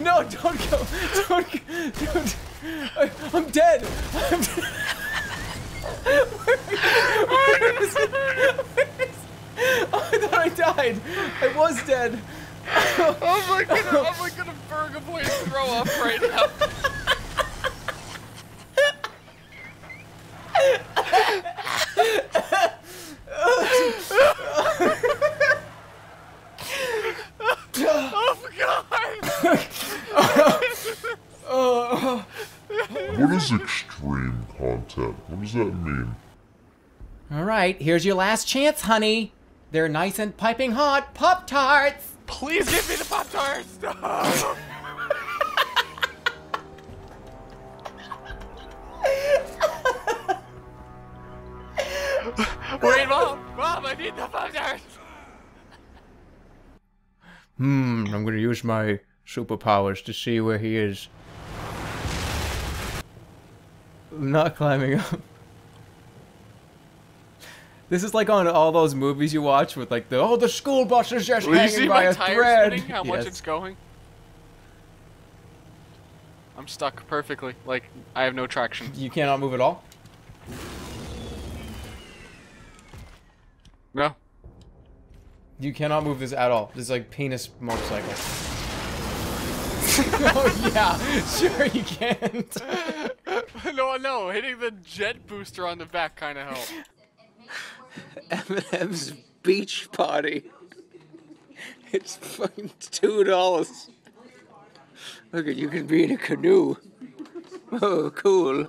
no, don't go. Don't. don't. I, I'm dead. I'm dead. Where, where is it? Where Oh, I thought I died. I was dead. oh my god, oh my god, a burger boy throw up right now. Oh god! Oh, What is extreme content? What does that mean? All right, here's your last chance, honey. They're nice and piping hot Pop Tarts. Please give me the Pop Tarts. No. Wait, mom, mom, I need the Pop Tarts. Hmm, I'm gonna use my superpowers to see where he is. I'm not climbing up. This is like on all those movies you watch with like the oh the school bus is just Will you hanging see by my a tire thread. spinning? How much it's going? I'm stuck perfectly. Like I have no traction. You cannot move at all. No. You cannot move this at all. This is like penis motorcycle. oh yeah, sure you can't. no, no, hitting the jet booster on the back kind of helped. M&M's beach party. It's fucking two dollars. Look at you can be in a canoe. Oh, cool.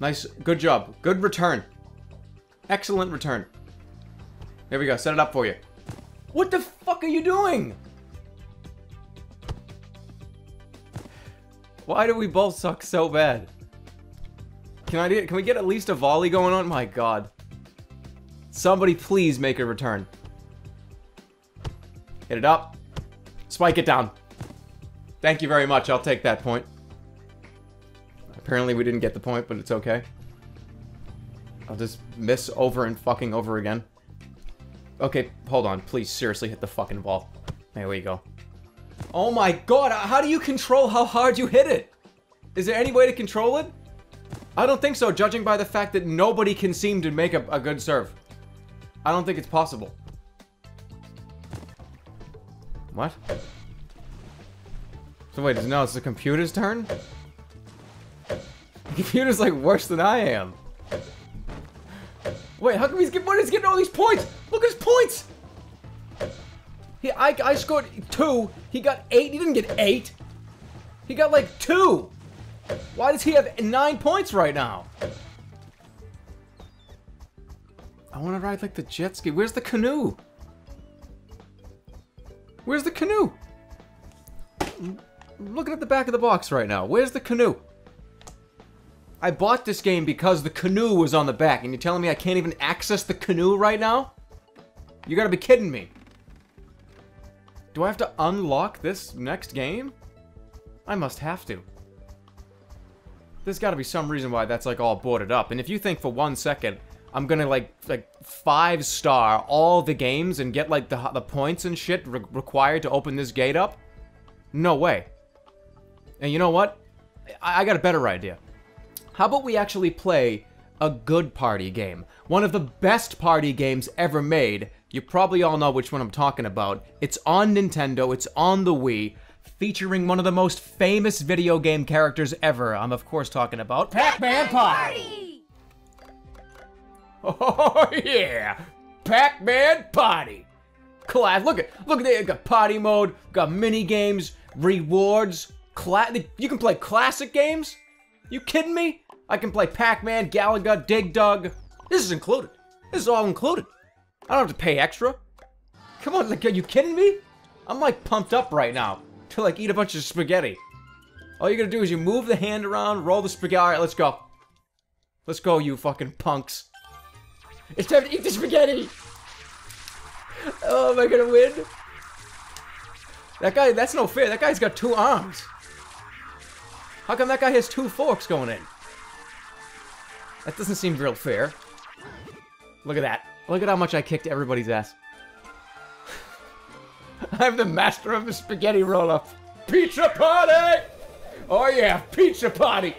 Nice, good job, good return. Excellent return. There we go, set it up for you. What the fuck are you doing? Why do we both suck so bad? Can I can we get at least a volley going on? My god. Somebody please make a return. Hit it up. Spike it down. Thank you very much. I'll take that point. Apparently we didn't get the point, but it's okay. I'll just miss over and fucking over again. Okay, hold on. Please, seriously hit the fucking ball. There we go. Oh my god, how do you control how hard you hit it? Is there any way to control it? I don't think so, judging by the fact that nobody can seem to make a, a good serve. I don't think it's possible. What? So wait, no, it's the computer's turn? The computer's like worse than I am. Wait, how come he's getting, what is getting all these points? Look at his points! He, I, I scored two, he got eight, he didn't get eight. He got like two. Why does he have nine points right now? I want to ride like the jet ski. Where's the canoe? Where's the canoe? I'm looking at the back of the box right now. Where's the canoe? I bought this game because the canoe was on the back, and you're telling me I can't even access the canoe right now? You gotta be kidding me. Do I have to unlock this next game? I must have to. There's gotta be some reason why that's like all boarded up. And if you think for one second I'm gonna like like five star all the games and get like the the points and shit re required to open this gate up, no way. And you know what? I, I got a better idea. How about we actually play a good party game? One of the best party games ever made. You probably all know which one I'm talking about. It's on Nintendo, it's on the Wii, featuring one of the most famous video game characters ever. I'm of course talking about Pac-Man Party! Oh yeah! Pac-Man Party! Class, look at, look at it, got party mode, got mini games, rewards, cla- you can play classic games? You kidding me? I can play Pac-Man, Galaga, Dig Dug. This is included. This is all included. I don't have to pay extra. Come on, like, are you kidding me? I'm like pumped up right now like eat a bunch of spaghetti. All you gotta do is you move the hand around, roll the spaghetti. All right, let's go. Let's go, you fucking punks. It's time to eat the spaghetti. Oh, am I gonna win? That guy, that's no fair. That guy's got two arms. How come that guy has two forks going in? That doesn't seem real fair. Look at that. Look at how much I kicked everybody's ass. I'm the master of the spaghetti roll-up. Pizza party! Oh yeah, pizza party!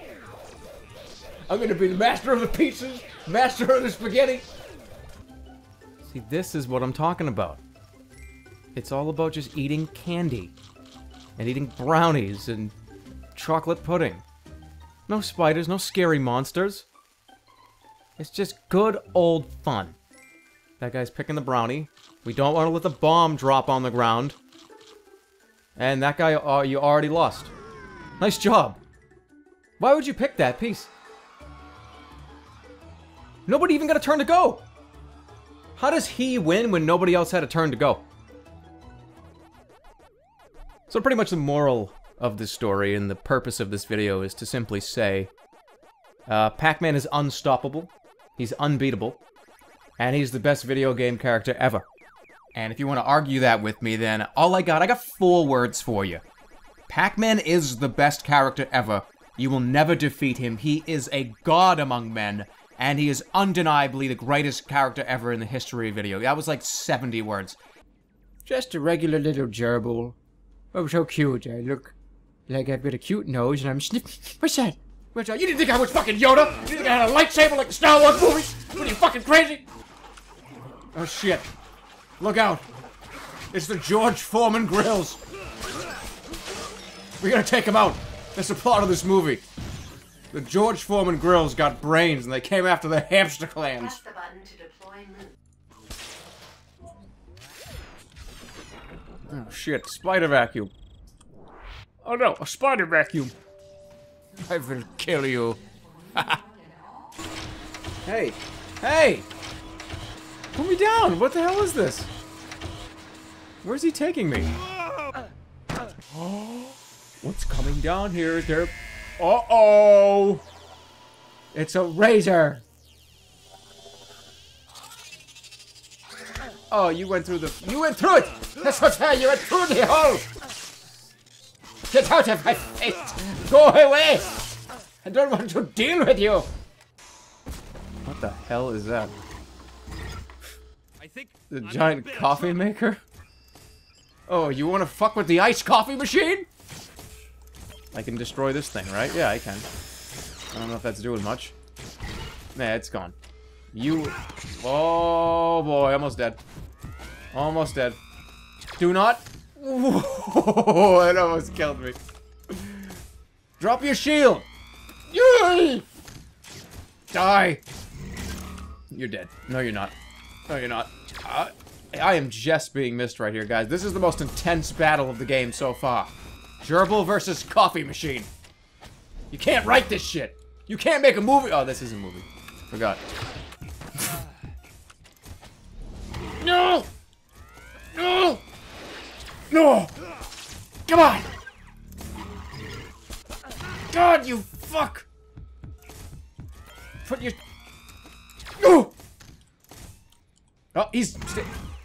I'm gonna be the master of the pizzas, master of the spaghetti. See, this is what I'm talking about. It's all about just eating candy. And eating brownies and chocolate pudding. No spiders, no scary monsters. It's just good old fun. That guy's picking the brownie. We don't want to let the bomb drop on the ground. And that guy, uh, you already lost. Nice job. Why would you pick that piece? Nobody even got a turn to go. How does he win when nobody else had a turn to go? So pretty much the moral of this story and the purpose of this video is to simply say, uh, Pac-Man is unstoppable, he's unbeatable, and he's the best video game character ever. And if you want to argue that with me, then all I got, I got four words for you. Pac-Man is the best character ever. You will never defeat him. He is a god among men, and he is undeniably the greatest character ever in the history of video. That was like 70 words. Just a regular little gerbil. Oh, so cute. I look like I've got a cute nose and I'm sniffing. What's that? What's that? You didn't think I was fucking Yoda? You think I had a lightsaber like the Star Wars movies? What are you fucking crazy? Oh shit. Look out. It's the George Foreman grills. We gotta take him out. That's the plot of this movie. The George Foreman grills got brains and they came after the hamster clans. Oh shit, spider vacuum. Oh no, a spider vacuum. I will kill you. hey, hey! Put me down! What the hell is this? Where's he taking me? What's coming down here? Is there... Uh-oh! It's a razor! Oh, you went through the... You went through it! That's what's fair! You went through the hole! Get out of my face! Go away! I don't want to deal with you! What the hell is that? The giant coffee maker? Oh, you want to fuck with the ice coffee machine? I can destroy this thing, right? Yeah, I can. I don't know if that's doing much. Nah, it's gone. You... Oh, boy. Almost dead. Almost dead. Do not... Whoa, it almost killed me. Drop your shield! Yay! Die! You're dead. No, you're not. No, you're not. I, I am just being missed right here, guys. This is the most intense battle of the game so far. Gerbil versus coffee machine. You can't write this shit. You can't make a movie. Oh, this is a movie. Forgot. no! No! No! Come on! God, you fuck! Put your... No! Oh, he's...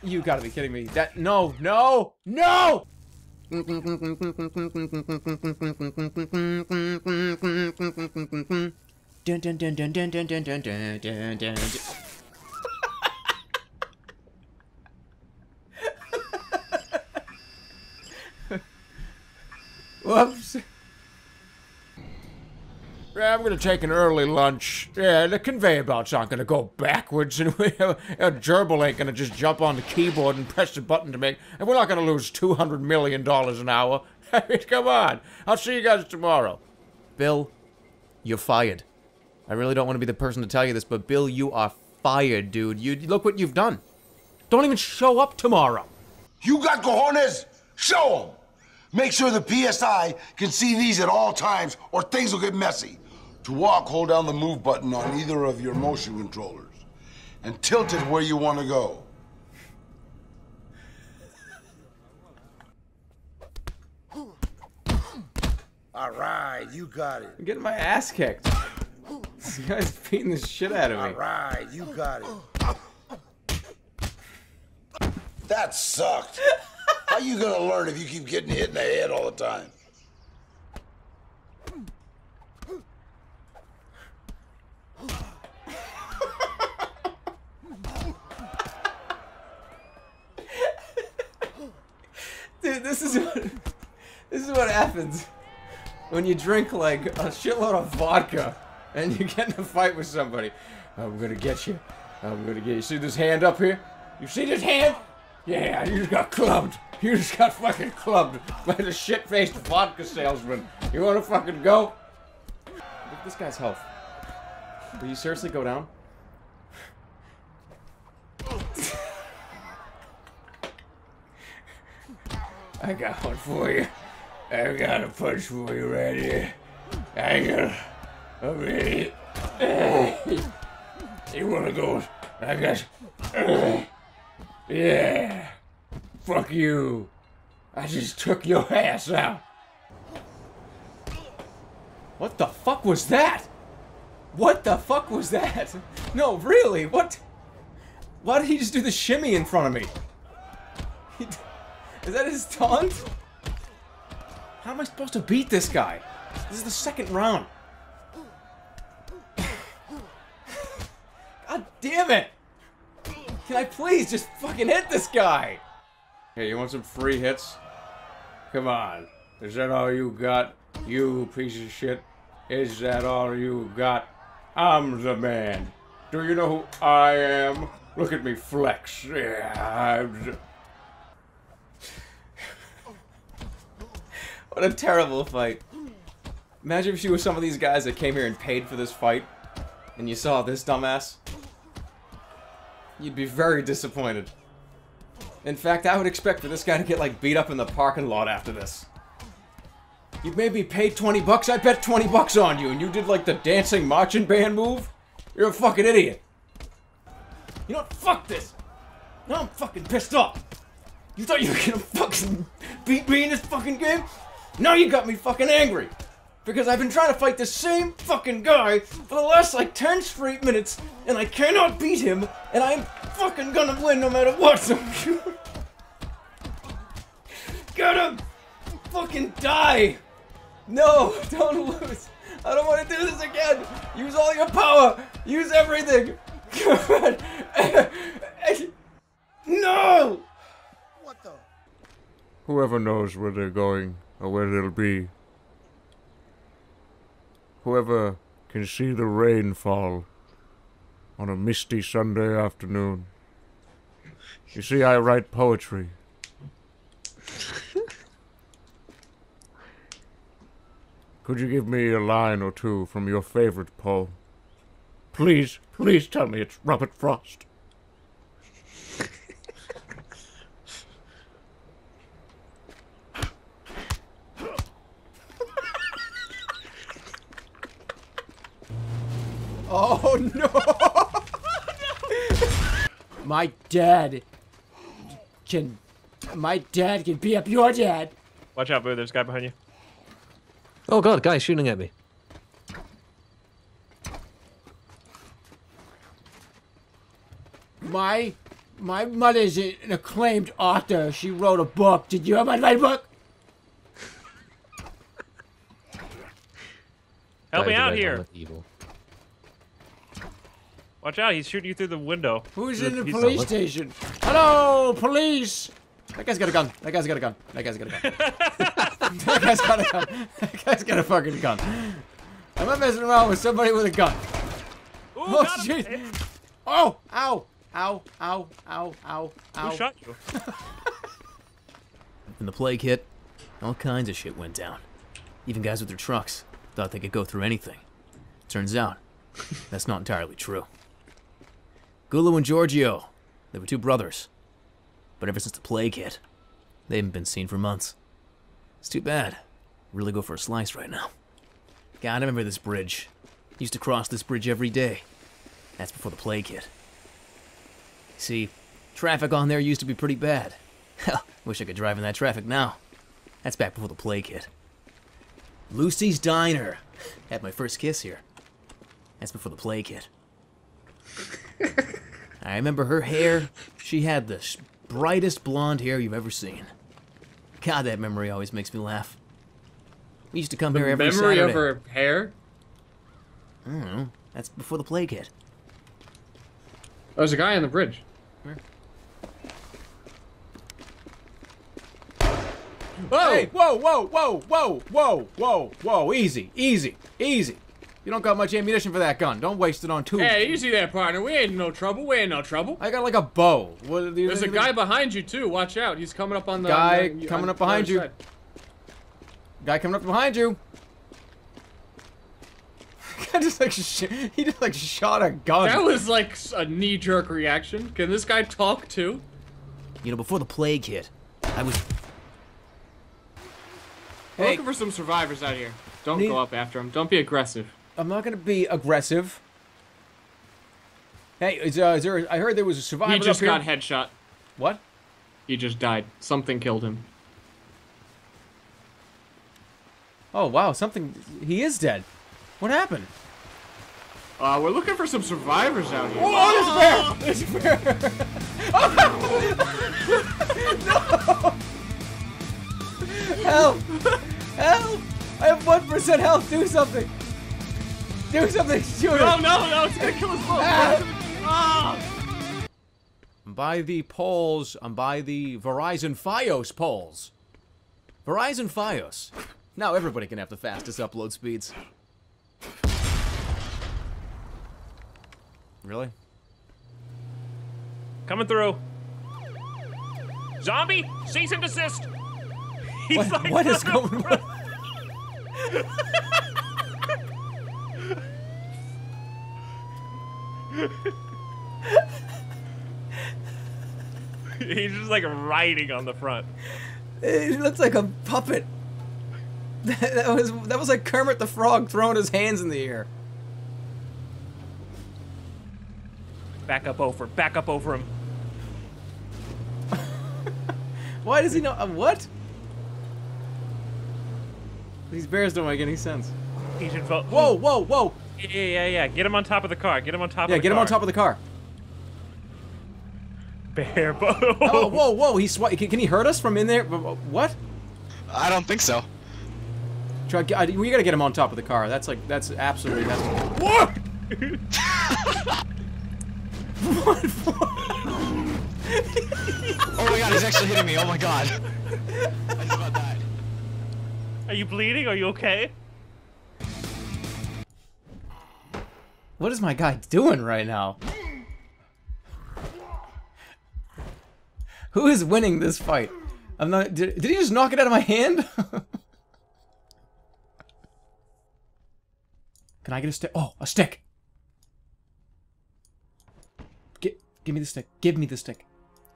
You gotta be kidding me. That... No, no, no! Whoops. I'm gonna take an early lunch. Yeah, the conveyor belts aren't gonna go backwards, and we, a gerbil ain't gonna just jump on the keyboard and press the button to make. And we're not gonna lose two hundred million dollars an hour. I mean, come on. I'll see you guys tomorrow. Bill, you're fired. I really don't want to be the person to tell you this, but Bill, you are fired, dude. You look what you've done. Don't even show up tomorrow. You got cojones? Show them. Make sure the PS Eye can see these at all times, or things will get messy. To walk, hold down the move button on either of your motion controllers, and tilt it where you want to go. All right, you got it. I'm getting my ass kicked. This guy's beating the shit out of All me. right, you got it. That sucked. How you gonna learn if you keep getting hit in the head all the time? Dude, this is what this is what happens when you drink like a shitload of vodka and you get in a fight with somebody. I'm gonna get you. I'm gonna get you. See this hand up here? You see this hand? Yeah, you just got clubbed. You just got fucking clubbed by the shit-faced vodka salesman. You wanna fucking go? Look at this guy's health. Will you seriously go down? I got one for you. I got a punch for you right here. I got a ready. Eh. You wanna go? I got. Eh. Yeah. Fuck you. I just took your ass out. What the fuck was that? What the fuck was that? No, really, what? Why did he just do the shimmy in front of me? Is that his taunt? How am I supposed to beat this guy? This is the second round. God damn it! Can I please just fucking hit this guy? Hey, you want some free hits? Come on. Is that all you got? You piece of shit. Is that all you got? I'm the man. Do you know who I am? Look at me flex. Yeah, I'm. What a terrible fight. Imagine if she was some of these guys that came here and paid for this fight, and you saw this dumbass. You'd be very disappointed. In fact, I would expect for this guy to get, like, beat up in the parking lot after this. You made me pay 20 bucks, I bet 20 bucks on you, and you did, like, the dancing marching band move? You're a fucking idiot. You know what? Fuck this! Now I'm fucking pissed off! You thought you were gonna fucking beat me in this fucking game? Now you got me fucking angry! Because I've been trying to fight the same fucking guy for the last like 10 straight minutes, and I cannot beat him, and I'm fucking gonna win no matter what! So Get him! Fucking die! No, don't lose! I don't want to do this again! Use all your power! Use everything! No! What the Whoever knows where they're going or where they'll be. Whoever can see the rain fall on a misty Sunday afternoon. You see, I write poetry. Could you give me a line or two from your favorite poem? Please, please tell me it's Robert Frost. Oh no! My dad can My dad can beat up your dad. Watch out, Boo. There's a guy behind you. Oh god, guy's shooting at me. My my mother's an acclaimed author. She wrote a book. Did you ever read my book? Help me out here. Evil. Watch out. He's shooting you through the window. Who's Through in the police station? Hello, police. That guy's got a gun. That guy's got a gun. That guy's got a gun. that guy's got a gun. That guy's got a fucking gun. I'm not messing around with somebody with a gun. oh shit! Oh! Ow! Ow! Ow! Ow! Ow! Ow! Who shot you? When the plague hit, all kinds of shit went down. Even guys with their trucks thought they could go through anything. Turns out, that's not entirely true. Gulu and Giorgio, they were two brothers. But ever since the plague hit, they haven't been seen for months. It's too bad. Really go for a slice right now. God, I remember this bridge. Used to cross this bridge every day. That's before the plague hit. See, traffic on there used to be pretty bad. Hell, wish I could drive in that traffic now. That's back before the plague hit. Lucy's Diner. Had my first kiss here. That's before the plague hit. I remember her hair. She had the brightest blonde hair you've ever seen. God, that memory always makes me laugh. We used to come here every Memory Saturday. of her hair? I don't know. That's before the plague hit. Oh, there's a guy on the bridge. Whoa! Hey, whoa, whoa, whoa, whoa, whoa, whoa, whoa! Easy, easy, easy. You don't got much ammunition for that gun. Don't waste it on two. Hey, easy there, partner. We ain't in no trouble. We ain't in no trouble. I got like a bow. What, do you There's a think- guy behind you too. Watch out. He's coming up on the Guy on the- coming on up behind you. side. Guy coming up behind you. Guy just like sh- he just like shot a gun. That was like a knee-jerk reaction. Can this guy talk too? You know, before the plague hit, I was. We're looking for some survivors out here. Don't Need- go up after him. Don't be aggressive. I'm not gonna be aggressive. Hey, is, uh, is there? I heard there was a survivor He just got headshot. What? He just died. Something killed him. Oh wow, something. He is dead. What happened? Uh, we're looking for some survivors out here. Oh, there's a bear! There's a bear! no! Help! Help! I have one percent health. Do something. Do something. Shoot him. No, no, no! It's gonna kill us both. Ah! I'm by the poles. I'm by the Verizon FiOS poles. Verizon FiOS. Now everybody can have the fastest upload speeds. Really? Coming through. Zombie, cease and desist. He's What- like, what is going on? He's just like riding on the front. He looks like a puppet. That was that was like Kermit the Frog throwing his hands in the air. Back up over. Back up over him. Why does he know? Uh, what? These bears don't make any sense. He should vote. Whoa, whoa, whoa! Yeah, yeah, yeah, yeah. Get him on top of the car. Get him on top Yeah, of the Yeah, get car. him on top of the car. Bear bow. Oh, whoa, whoa! He sw- can, can he hurt us from in there? What? I don't think so. Try. We gotta get him on top of the car. That's like that's absolutely that's. What? Oh my god, he's actually hitting me. Oh my god. I just about died. Are you bleeding? Are you okay? What is my guy doing right now? Who is winning this fight? I'm not. Did, did he just knock it out of my hand? Can I get a stick? Oh, a stick. Gi- give me the stick. Give me the stick.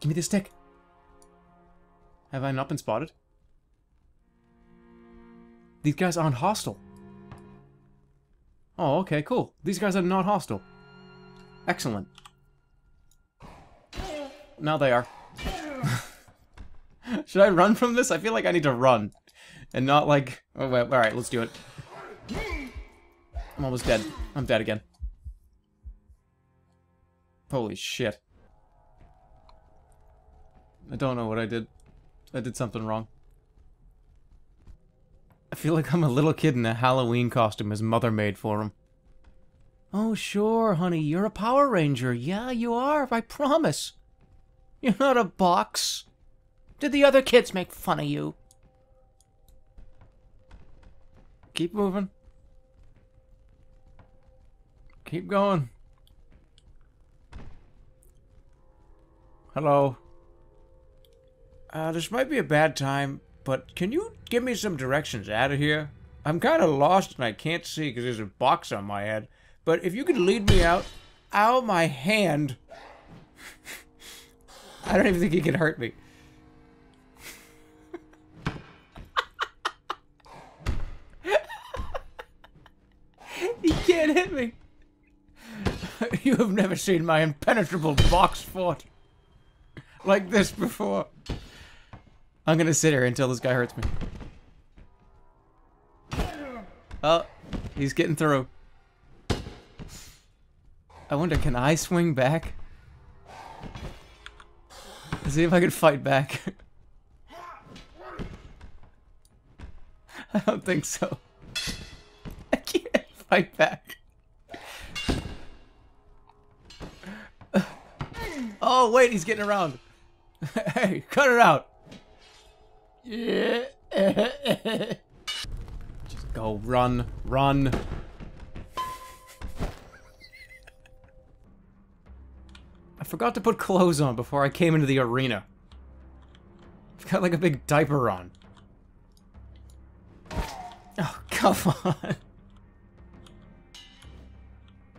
Give me the stick. Have I not been spotted? These guys aren't hostile. Oh, okay, cool. These guys are not hostile. Excellent. Now they are. Should I run from this? I feel like I need to run. And not like... Oh, wait, alright, let's do it. I'm almost dead. I'm dead again. Holy shit. I don't know what I did. I did something wrong. I feel like I'm a little kid in a Halloween costume his mother made for him. Oh, sure, honey, you're a Power Ranger. Yeah, you are, I promise. You're not a box. Did the other kids make fun of you? Keep moving. Keep going. Hello. Uh, this might be a bad time, but can you give me some directions out of here? I'm kind of lost and I can't see because there's a box on my head. But if you could lead me out... Ow, my hand. I don't even think he can hurt me. he can't hit me. you have never seen my impenetrable box fort like this before. I'm gonna sit here until this guy hurts me. Oh, he's getting through. I wonder, can I swing back? Let's see if I can fight back. I don't think so. I can't fight back. Oh, wait, he's getting around. hey, cut it out. Yeah. Go, run, run. I forgot to put clothes on before I came into the arena. I've got like a big diaper on. Oh, come on.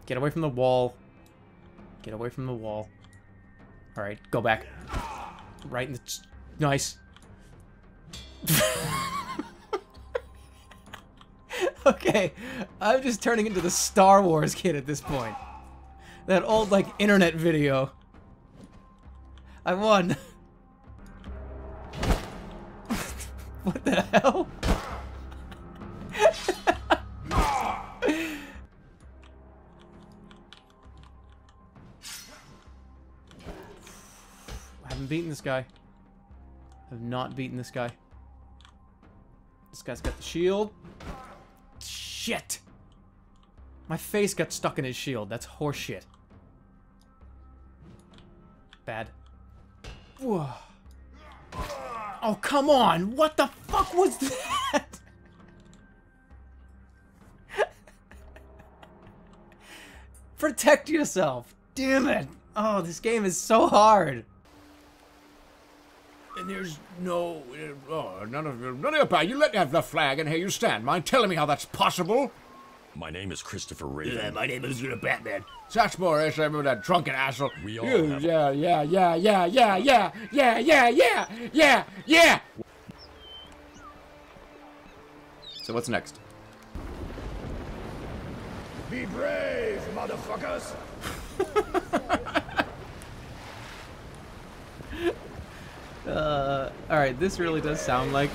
Get away from the wall. Get away from the wall. Alright, go back. Right in the... Nice. okay, I'm just turning into the Star Wars kid at this point. That old, like, internet video. I won. what the hell? I haven't beaten this guy. I have not beaten this guy. This guy's got the shield. Shit! My face got stuck in his shield. That's horseshit. Bad. Whoa. Oh, come on! What the fuck was that? Protect yourself! Damn it! Oh, this game is so hard! And there's no, uh, oh, none of none of your. You let me have the flag, and here you stand. Mind telling me how that's possible? My name is Christopher Raven. Yeah, my name is uh, Batman. Such more as I remember that drunken asshole. We all You- have- Yeah, yeah, yeah, yeah, yeah, yeah, yeah, yeah, yeah, yeah, yeah. So what's next? Be brave, motherfuckers! Uh, alright, this really does sound like...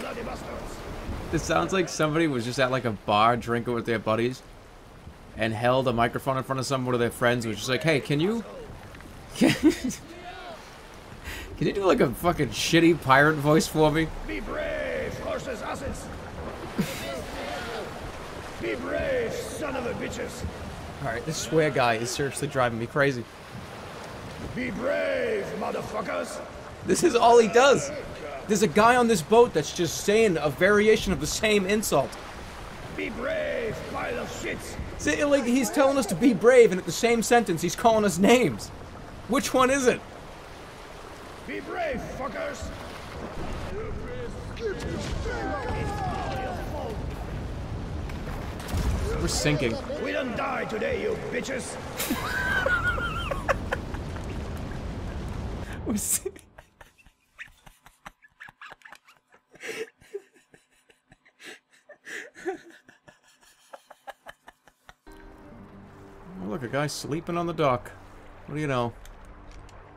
This sounds like somebody was just at like a bar drinking with their buddies and held a microphone in front of some one of their friends was just like, hey, can you... Can, you do like a fucking shitty pirate voice for me? Be brave, horses, asses! Be brave, son of a bitches! Alright, this swear guy is seriously driving me crazy. Be brave, motherfuckers! This is all he does. There's a guy on this boat that's just saying a variation of the same insult. Be brave, pile of shits! See, like he's telling us to be brave, and at the same sentence he's calling us names. Which one is it? Be brave, fuckers! We're sinking. We don't die today, you bitches! We're sinking. Oh, look, a guy sleeping on the dock. What do you know?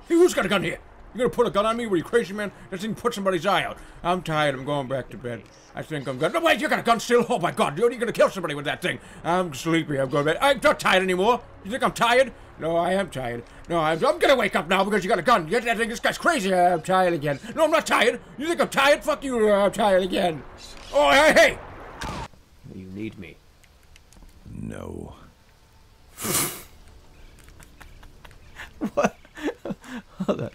Hey, who's got a gun here? You gonna put a gun on me? Were you crazy, man? That thing put somebody's eye out. I'm tired. I'm going back to bed. I think I'm good. No, wait, you got a gun still? Oh my god, you're gonna kill somebody with that thing. I'm sleepy. I'm going to bed. I'm not tired anymore. You think I'm tired? No, I am tired. No, I'm, I'm gonna wake up now because you got a gun. You that thing, this guy's crazy. I'm tired again. No, I'm not tired. You think I'm tired? Fuck you. Uh, I'm tired again. Oh, hey, hey. You need me. No. Hold on.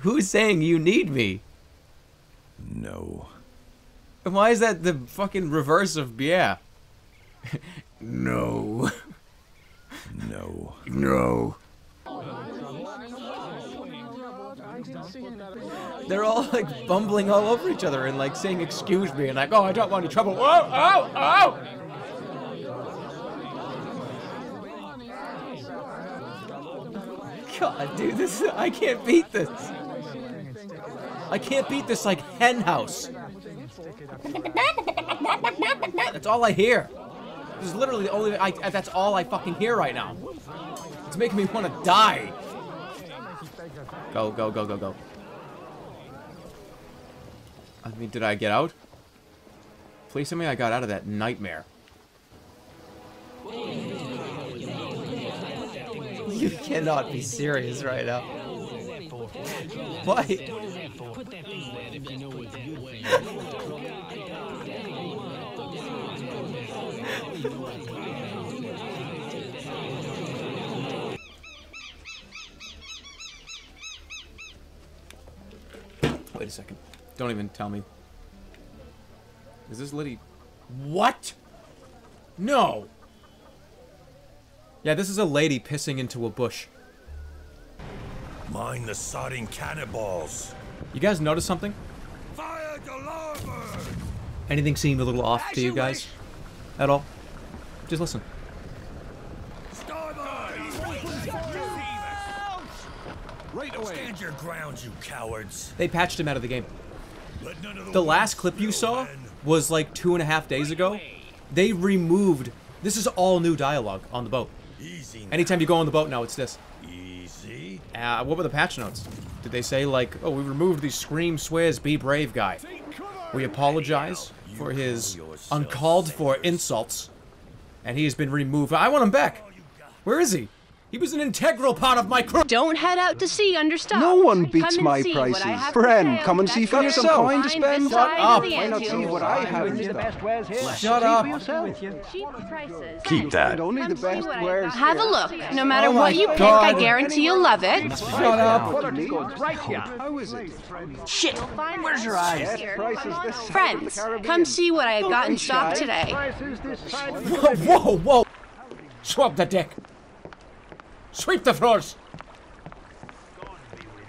Who's saying you need me? No. And why is that the fucking reverse of yeah? no. No. No. They're all like bumbling all over each other and like saying excuse me and like, oh, I don't want any trouble. Oh, oh, oh! God, dude, this I can't beat this. I can't beat this like hen house. That's all I hear. This is literally the only. I, that's all I fucking hear right now. It's making me want to die. Go, go, go, go, go. I mean, did I get out? Please tell me I got out of that nightmare. You cannot be serious right now. Why? Wait a second. Don't even tell me. Is this Liddy? What? No! Yeah, this is a lady pissing into a bush. Mind the sodding cannonballs. You guys notice something? Fire the larboard! Anything seem a little off to you guys? At all? Just listen. Right away. Stand your ground, you cowards. They patched him out of the game. Let none of the The last clip you saw was like two and a half days ago. They removed. This is all new dialogue on the boat. Easy Anytime you go on the boat now, it's this. Easy. Uh, what were the patch notes? Did they say like, oh, we removed the scream, swears, be brave guy. We apologize for his uncalled for insults, and he has been removed. I want him back. Where is he? He was an integral part of my crew. Don't head out to sea understood. No one beats come my see what I prices. Friend, come and see back for of yourself. your Coin to spend? inside Shut up. Why not see what I have in stock? Shut up. Keep that. Only the best wares. Have a look. No matter Oh what you pick, I guarantee you'll love it. Shut up. How is it? Shit. Where's your eyes? Yes, Yes, prices this side of the Friends, come see what I've got in stock today. Whoa, whoa, whoa! Swab the deck. Sweep the floors.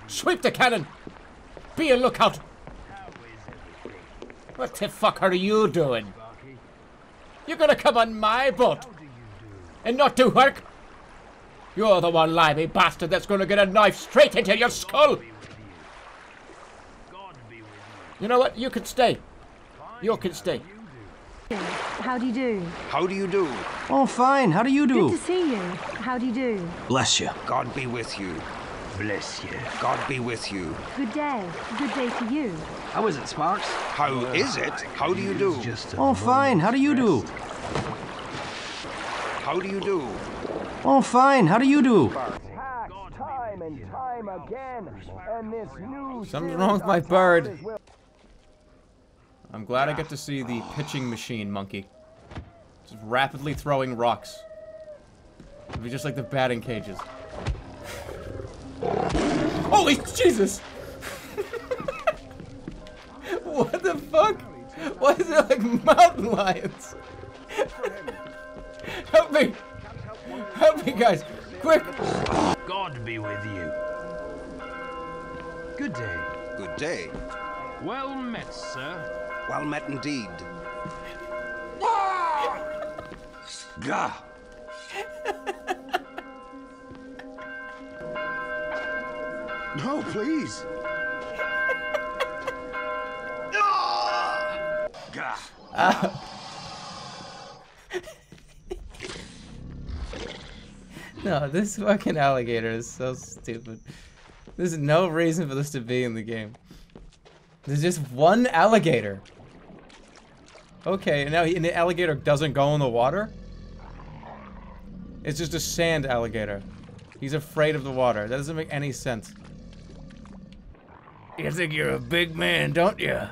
Sweep the cannon. Be a lookout. What the fuck are you doing? You're gonna come on my boat and not do work? You're the one limey bastard that's gonna get a knife straight into your skull. You know what? You can stay. You can stay. How do you do? How do you do? Oh, fine. How do you do? Good to see you. How do you do? Bless you. God be with you. Bless you. God be with you. Good day. Good day to you. How is it, Sparks? How is it? How do you do? Oh, fine. How do you do? How do you do? Oh, fine. How do you do? Time and time again, and this new Something's wrong with my bird. I'm glad I get to see the pitching machine monkey. Just rapidly throwing rocks. It'd be just like the batting cages. Holy Jesus! what the fuck? Why is it like mountain lions? Help me! Help me, guys! Quick! God be with you. Good day. Good day. Well met, sir. Well met indeed. Gah! No, please. Gah! No, this fucking alligator is so stupid. There's no reason for this to be in the game. There's just one alligator. Okay, and now he, and the alligator doesn't go in the water? It's just a sand alligator. He's afraid of the water. That doesn't make any sense. You think you're a big man, don't you?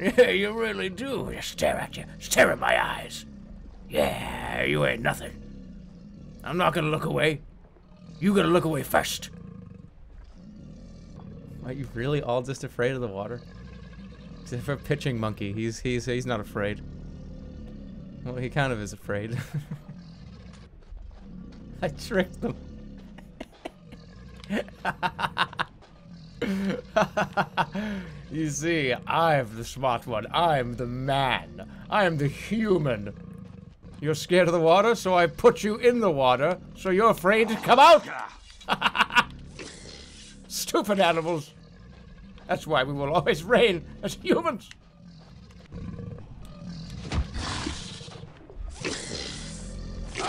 Yeah, you really do. You stare at you. Stare at my eyes. Yeah, you ain't nothing. I'm not gonna look away. You gotta look away first. Are you really all just afraid of the water? Except for pitching monkey, he's he's he's not afraid. Well, he kind of is afraid. I tricked them. you see, I'm the smart one. I'm the man. I'm the human. You're scared of the water, so I put you in the water, so you're afraid to come out. Stupid animals. That's why we will always reign as humans. Oh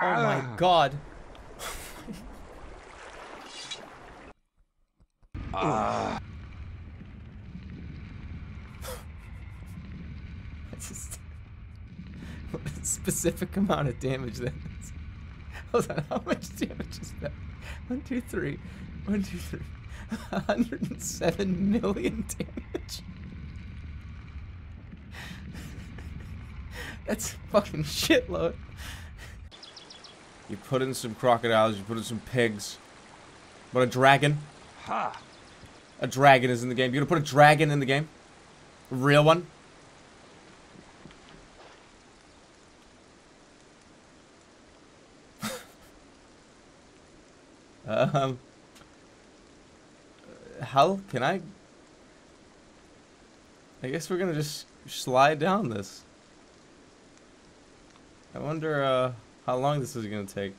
my god. Ah. It's just what a specific amount of damage that is. Hold on, how much damage is that? One, two, three. One, two, three. 107 million damage. That's a fucking shitload. You put in some crocodiles, you put in some pigs. What a dragon. Ha! A dragon is in the game. You gonna put a dragon in the game? A real one? um. How can I? I guess we're gonna just slide down this. I wonder uh, how long this is gonna take.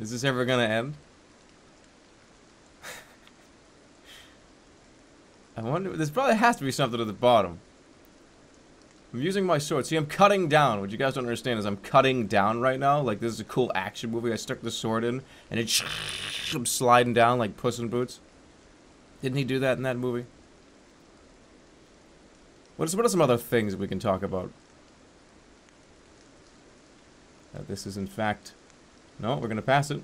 Is this ever gonna end? I wonder. There's probably has to be something at the bottom. I'm using my sword. See, I'm cutting down. What you guys don't understand is I'm cutting down right now. Like, this is a cool action movie. I stuck the sword in, and it I'm sliding down like Puss in Boots. Didn't he do that in that movie? What, is, what are some other things we can talk about? Uh, this is, in fact... No, we're going to pass it.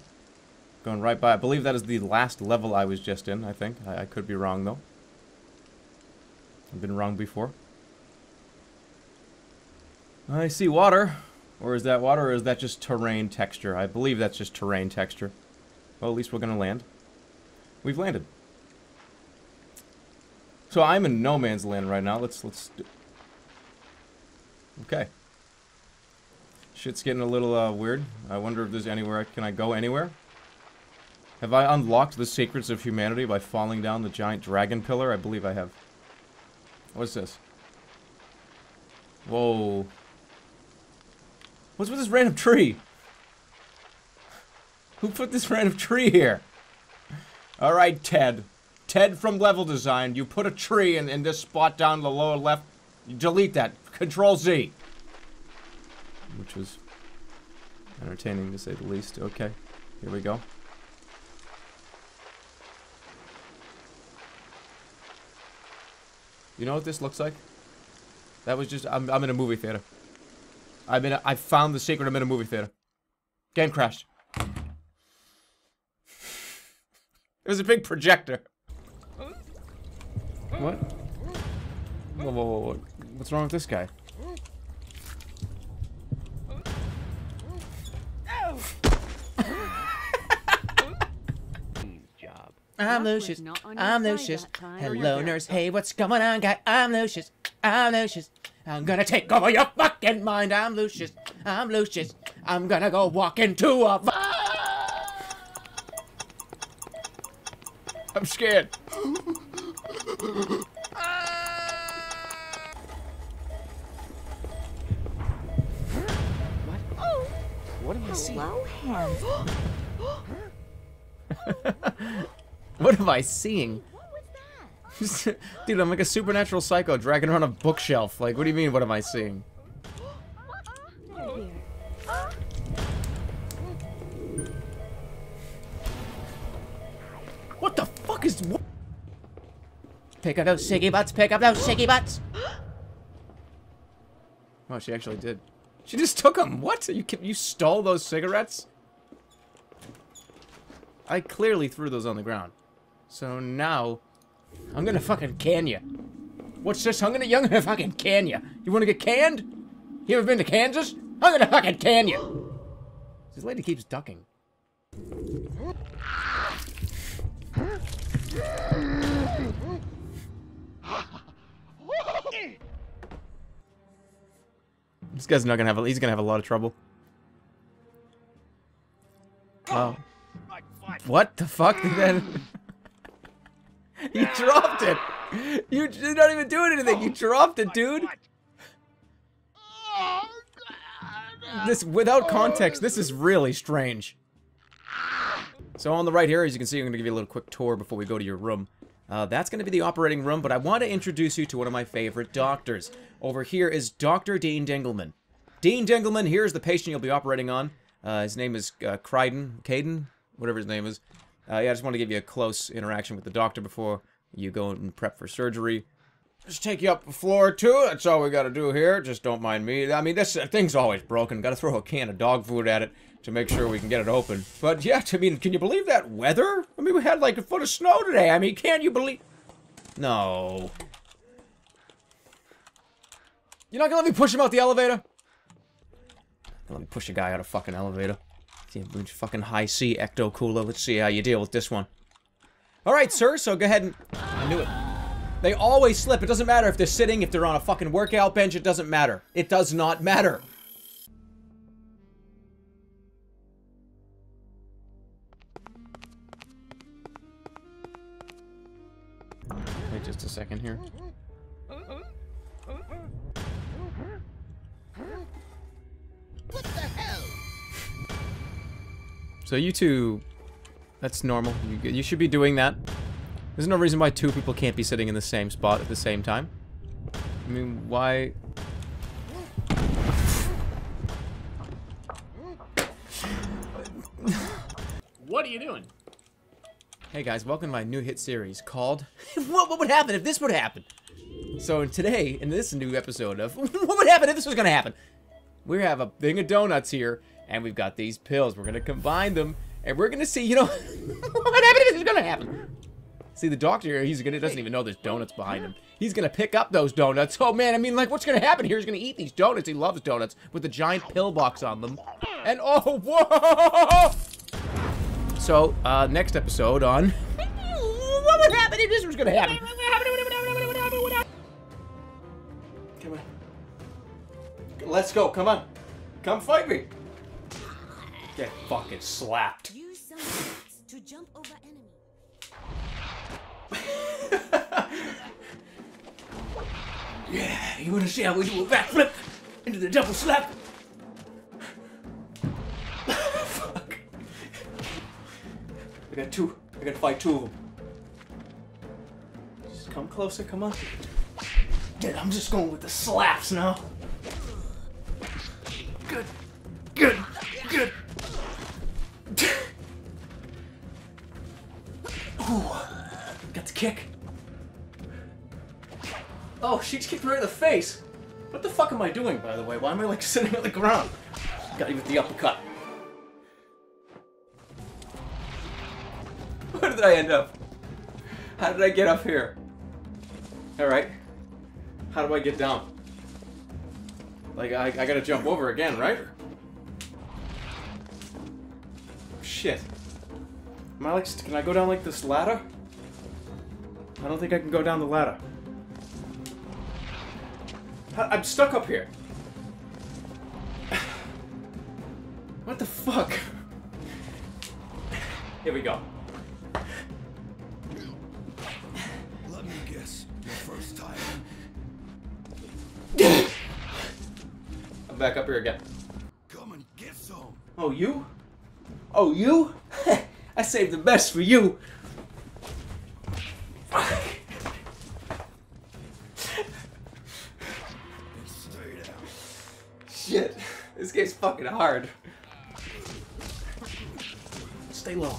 Going right by. I believe that is the last level I was just in, I think. I, I could be wrong, though. I've been wrong before. I see water. Or is that water, or is that just terrain texture? I believe that's just terrain texture. Well, at least we're gonna land. We've landed. So I'm in no man's land right now. Let's, let's. Okay. Shit's getting a little, uh, weird. I wonder if there's anywhere, I, can I go anywhere? Have I unlocked the secrets of humanity by falling down the giant dragon pillar? I believe I have. What's this? Whoa. What's with this random tree? Who put this random tree here? Alright, Ted. Ted from level design, you put a tree in, in this spot down the lower left. You delete that. Control Z. Which was entertaining to say the least. Okay, here we go. You know what this looks like? That was just, I'm, I'm in a movie theater. I'm in a, I found the secret, I'm in a movie theater. Game crashed. It was a big projector. What? Whoa, whoa, whoa, whoa. What's wrong with this guy? I'm Lucius. I'm Lucius. Hello, nurse. Hey, what's going on, guy? I'm Lucius. I'm Lucius. I'm gonna take over your fucking mind. I'm Lucius. I'm Lucius. I'm gonna go walk into a. I'm scared. What What am I seeing? Hello, handsome. What am I seeing? Dude, I'm like a supernatural psycho dragging around a bookshelf. Like, what do you mean, what am I seeing? What the fuck is... What? Pick up those sticky butts, pick up those shaky butts! Oh, she actually did. She just took them. What? You you stole those cigarettes? I clearly threw those on the ground. So now I'm gonna fucking can you. What's this? I'm gonna, I'm gonna fucking can you. You wanna get canned? You ever been to Kansas? I'm gonna fucking can you. This lady keeps ducking. This guy's not gonna have. A, he's gonna have a lot of trouble. Wow. What the fuck did that? you dropped it. You, you're not even doing anything. You dropped it, dude. This without context, this is really strange. So on the right here, as you can see, I'm going to give you a little quick tour before we go to your room. Uh, that's going to be the operating room, but I want to introduce you to one of my favorite doctors. Over here is Dr. Dean Dingleman. Dean Dingleman, here's the patient you'll be operating on. Uh, his name is uh, Crichton, Caden, whatever his name is. Uh, yeah, I just want to give you a close interaction with the doctor before you go and prep for surgery. Just take you up the floor two. That's all we got to do here. Just don't mind me. I mean, this thing's always broken. Got to throw a can of dog food at it to make sure we can get it open. But yeah, I mean, can you believe that weather? I mean, we had like a foot of snow today. I mean, can you believe? No. You're not gonna let me push him out the elevator? Let me push a guy out of fucking elevator. Fucking Hi-C Ecto Cooler. Let's see how you deal with this one. All right, sir. So go ahead and I knew it. They always slip. It doesn't matter if they're sitting, if they're on a fucking workout bench. It doesn't matter. It does not matter. Wait just a second here. So you two, that's normal. You, you should be doing that. There's no reason why two people can't be sitting in the same spot at the same time. I mean, why... What are you doing? Hey guys, welcome to my new hit series called what, what Would Happen If This Would Happen? So today, in this new episode of What Would Happen If This Was Gonna Happen? We have a thing of donuts here, and we've got these pills. We're gonna combine them, and we're gonna see, you know, what this is gonna happen? See, the doctor here, he's gonna, doesn't even know there's donuts behind him. He's gonna pick up those donuts. Oh man, I mean, like, what's gonna happen here? He's gonna eat these donuts. He loves donuts with a giant pill box on them. And oh, whoa! So, uh, next episode on what would happen if this was gonna happen? Come on. Let's go, come on. Come fight me. Get fucking slapped. Use to jump over enemy. Yeah, you wanna see how we do a backflip into the double slap? Fuck. I got two. I gotta fight two of them. Just come closer, come on. Dude, I'm just going with the slaps now. Good. Good. Good. Ooh. Got the kick. Oh, she just kicked me right in the face. What the fuck am I doing, by the way? Why am I, like, sitting on the ground? Got you with the uppercut. Where did I end up? How did I get up here? Alright. How do I get down? Like, I, I gotta jump over again, right? Shit. Am I like, can I go down like this ladder? I don't think I can go down the ladder. I'm stuck up here. What the fuck? Here we go. Let me guess. Your first time. I'm back up here again. Come and get some. Oh, you? Oh, you? I saved the best for you. Shit. This game's fucking hard. Stay low.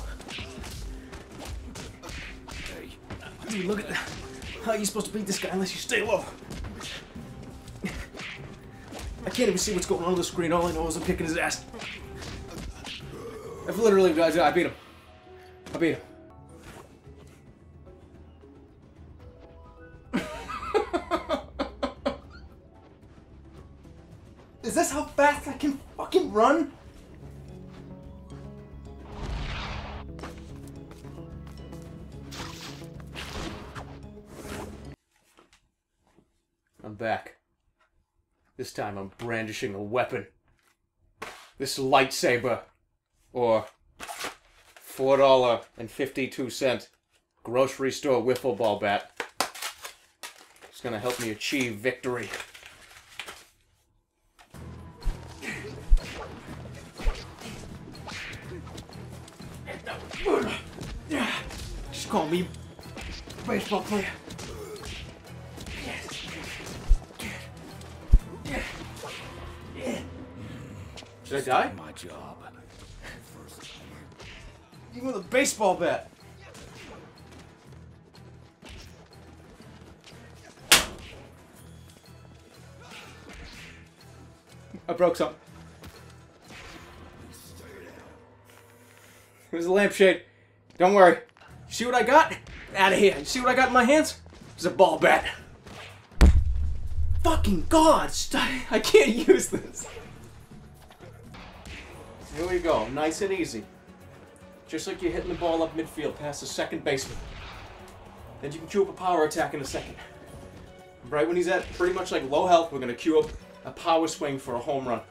Dude, look at that. How are you supposed to beat this guy unless you stay low? I can't even see what's going on on the screen. All I know is I'm kicking his ass. I've literally, I, I beat him. I beat him. Is this how fast I can fucking run? I'm back. This time I'm brandishing a weapon. This lightsaber. Or four dollar and fifty-two cent grocery store wiffle ball bat. It's gonna help me achieve victory. Just call me baseball player. Baseball bat. I broke something. There's a lampshade. Don't worry. See what I got? Out of here. You see what I got in my hands? It's a ball bat. Fucking God! I can't use this. Here we go. Nice and easy. Just like you're hitting the ball up midfield past the second baseman. Then you can queue up a power attack in a second. Right when he's at pretty much like low health, we're gonna queue up a power swing for a home run.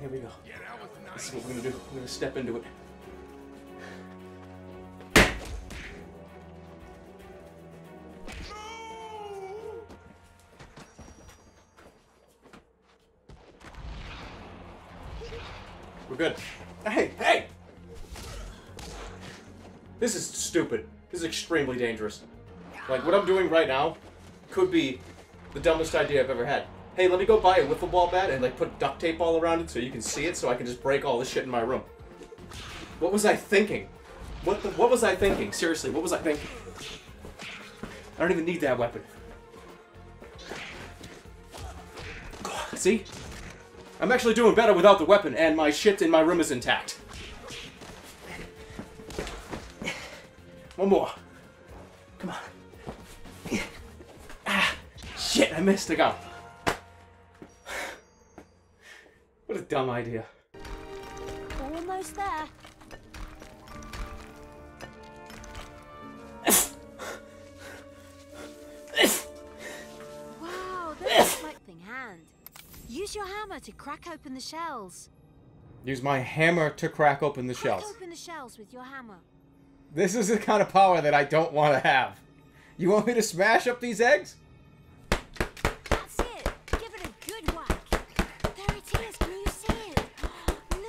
Here we go. This is what we're gonna do. We're gonna step into it. We're good. Hey, hey! This is stupid. This is extremely dangerous. Like, what I'm doing right now could be the dumbest idea I've ever had. Hey, let me go buy a wiffle ball bat and, like, put duct tape all around it so you can see it so I can just break all this shit in my room. What was I thinking? What the, what was I thinking? Seriously, what was I thinking? I don't even need that weapon. See? I'm actually doing better without the weapon, and my shit in my room is intact. One more. Come on. Ah, shit, I missed. I him. What a dumb idea. Almost there. wow, that's like thing hand. Use your hammer to crack open the shells. Use my hammer to crack open the Crack shells. open the shells with your hammer. This is the kind of power that I don't want to have. You want me to smash up these eggs? That's it. Give it a good whack. There it is. Can you see it?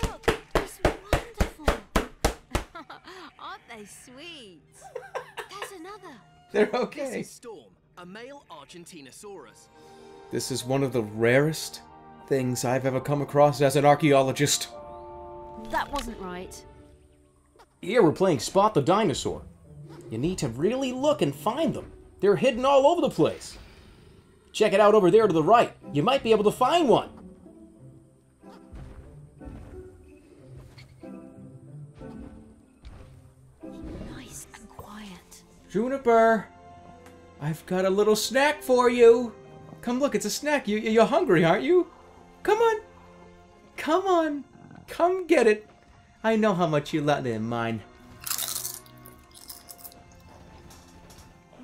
Look, it's wonderful. Aren't they sweet? There's another. They're okay. This okay. is Storm, a male Argentinosaurus. This is one of the rarest things I've ever come across as an archaeologist. That wasn't right. Here we're playing Spot the Dinosaur. You need to really look and find them. They're hidden all over the place. Check it out over there to the right. You might be able to find one. Nice and quiet. Juniper, I've got a little snack for you. Come look, it's a snack. You, you're hungry, aren't you? Come on. Come on. Come get it. I know how much you love it in mine.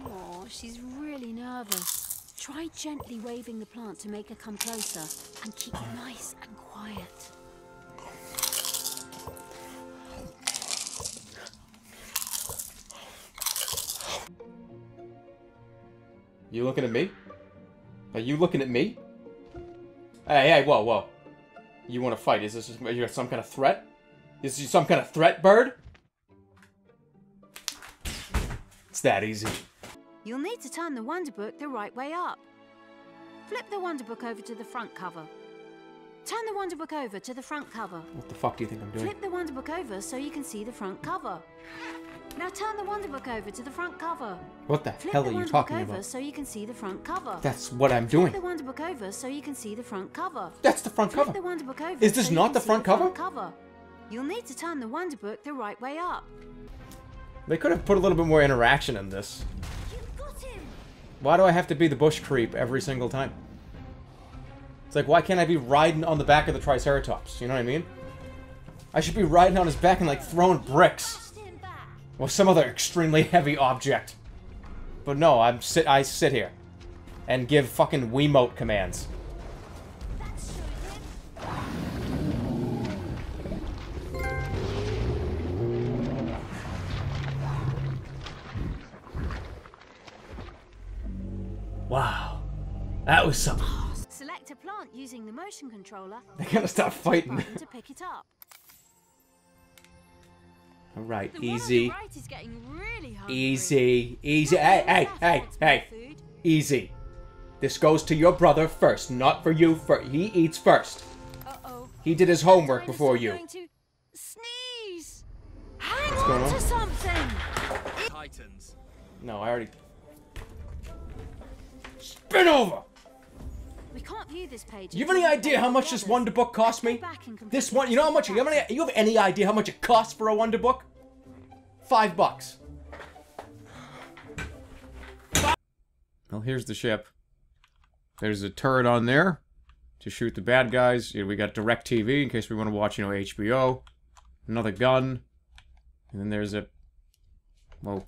Oh, she's really nervous. Try gently waving the plant to make her come closer and keep nice and quiet. You looking at me? Are you looking at me? Hey, hey, whoa, whoa. You want to fight? Is this are you some kind of threat? Is you some kind of threat, bird? It's that easy. You'll need to turn the Wonder Book the right way up. Flip the Wonder Book over to the front cover. Turn the Wonder Book over to the front cover. What the fuck do you think I'm doing? Flip the Wonder Book over so you can see the front cover. Now turn the Wonder Book over to the front cover. What the Flip hell the are you talking Book over about? so you can see the front cover. That's what I'm doing. Flip the Wonder Book over so you can see the front cover. That's the front Flip cover. the Wonder Book over Is this so not can the front cover? cover? You'll need to turn the Wonder Book the right way up. They could have put a little bit more interaction in this. Why do I have to be the bush creep every single time? It's like, why can't I be riding on the back of the Triceratops? You know what I mean? I should be riding on his back and, like, throwing bricks. Or some other extremely heavy object. But no, I'm sit I sit here. And give fucking Wiimote commands. Wow. That was something. Select a plant using the motion controller. They're gonna start fighting. Button to pick it up. Alright, The one the easy. right really. Easy, easy. Hey, hey, hey, hey. Easy. This goes to your brother first, not for you first. He eats first. Uh-oh. He did his homework before you. Going sneeze. Hang What's on going on? to something. Titans. No, I already. Spin over! We can't view this page. You have any idea how much this Wonderbook cost me? This one, you know how much? You have any? You have any idea how much it costs for a Wonderbook? Five bucks. Well, here's the ship. There's a turret on there to shoot the bad guys. You know, we got DirecTV in case we want to watch, you know, HBO. Another gun, and then there's a. Whoa.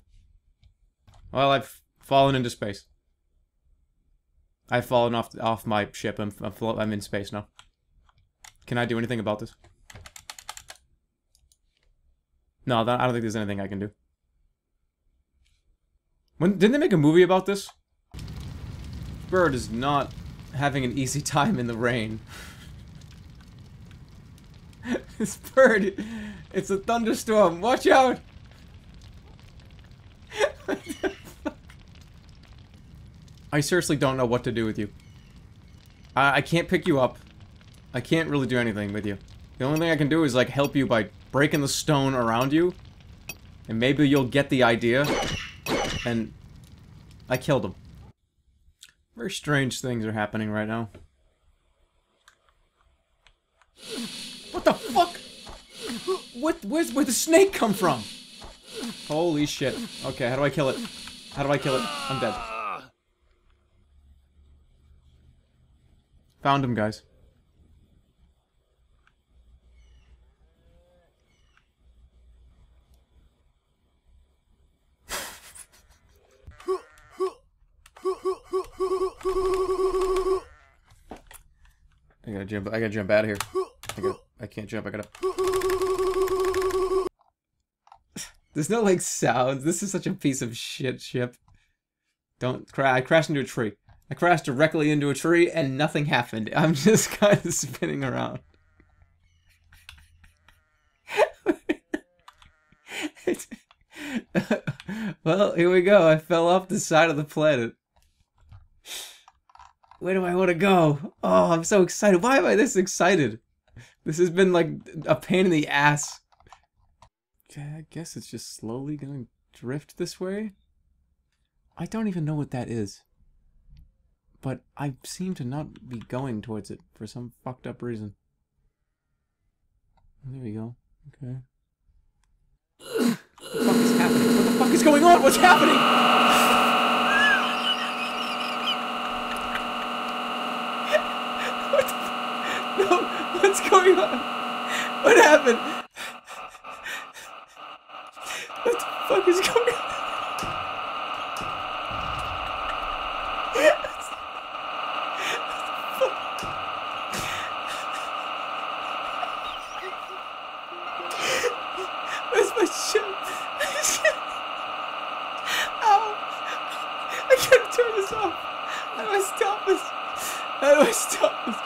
Well, I've fallen into space. I've fallen off off my ship. I'm I'm, I'm in space now. Can I do anything about this? No, that, I don't think there's anything I can do. When didn't they make a movie about this? Bird is not having an easy time in the rain. this bird, it's a thunderstorm. Watch out! I seriously don't know what to do with you. I, I can't pick you up. I can't really do anything with you. The only thing I can do is like help you by breaking the stone around you. And maybe you'll get the idea. And I killed him. Very strange things are happening right now. What the fuck? What? Where's where the snake come from? Holy shit. Okay, how do I kill it? How do I kill it? I'm dead. Found him, guys. I gotta jump. I gotta jump out of here. I, gotta, I can't jump. I gotta. There's no like sounds. This is such a piece of shit ship. Don't cry. I crashed into a tree. I crashed directly into a tree and nothing happened. I'm just kind of spinning around. well, here we go. I fell off the side of the planet. Where do I want to go? Oh, I'm so excited. Why am I this excited? This has been like a pain in the ass. Okay, I guess it's just slowly going to drift this way. I don't even know what that is. But I seem to not be going towards it for some fucked up reason. Oh, there we go. Okay. what the fuck is happening? What the fuck is going on? What's happening? what's going on? What happened? What the fuck is going on? Where's my ship? Ow! I can't turn this off. How do I stop this? How do I stop this?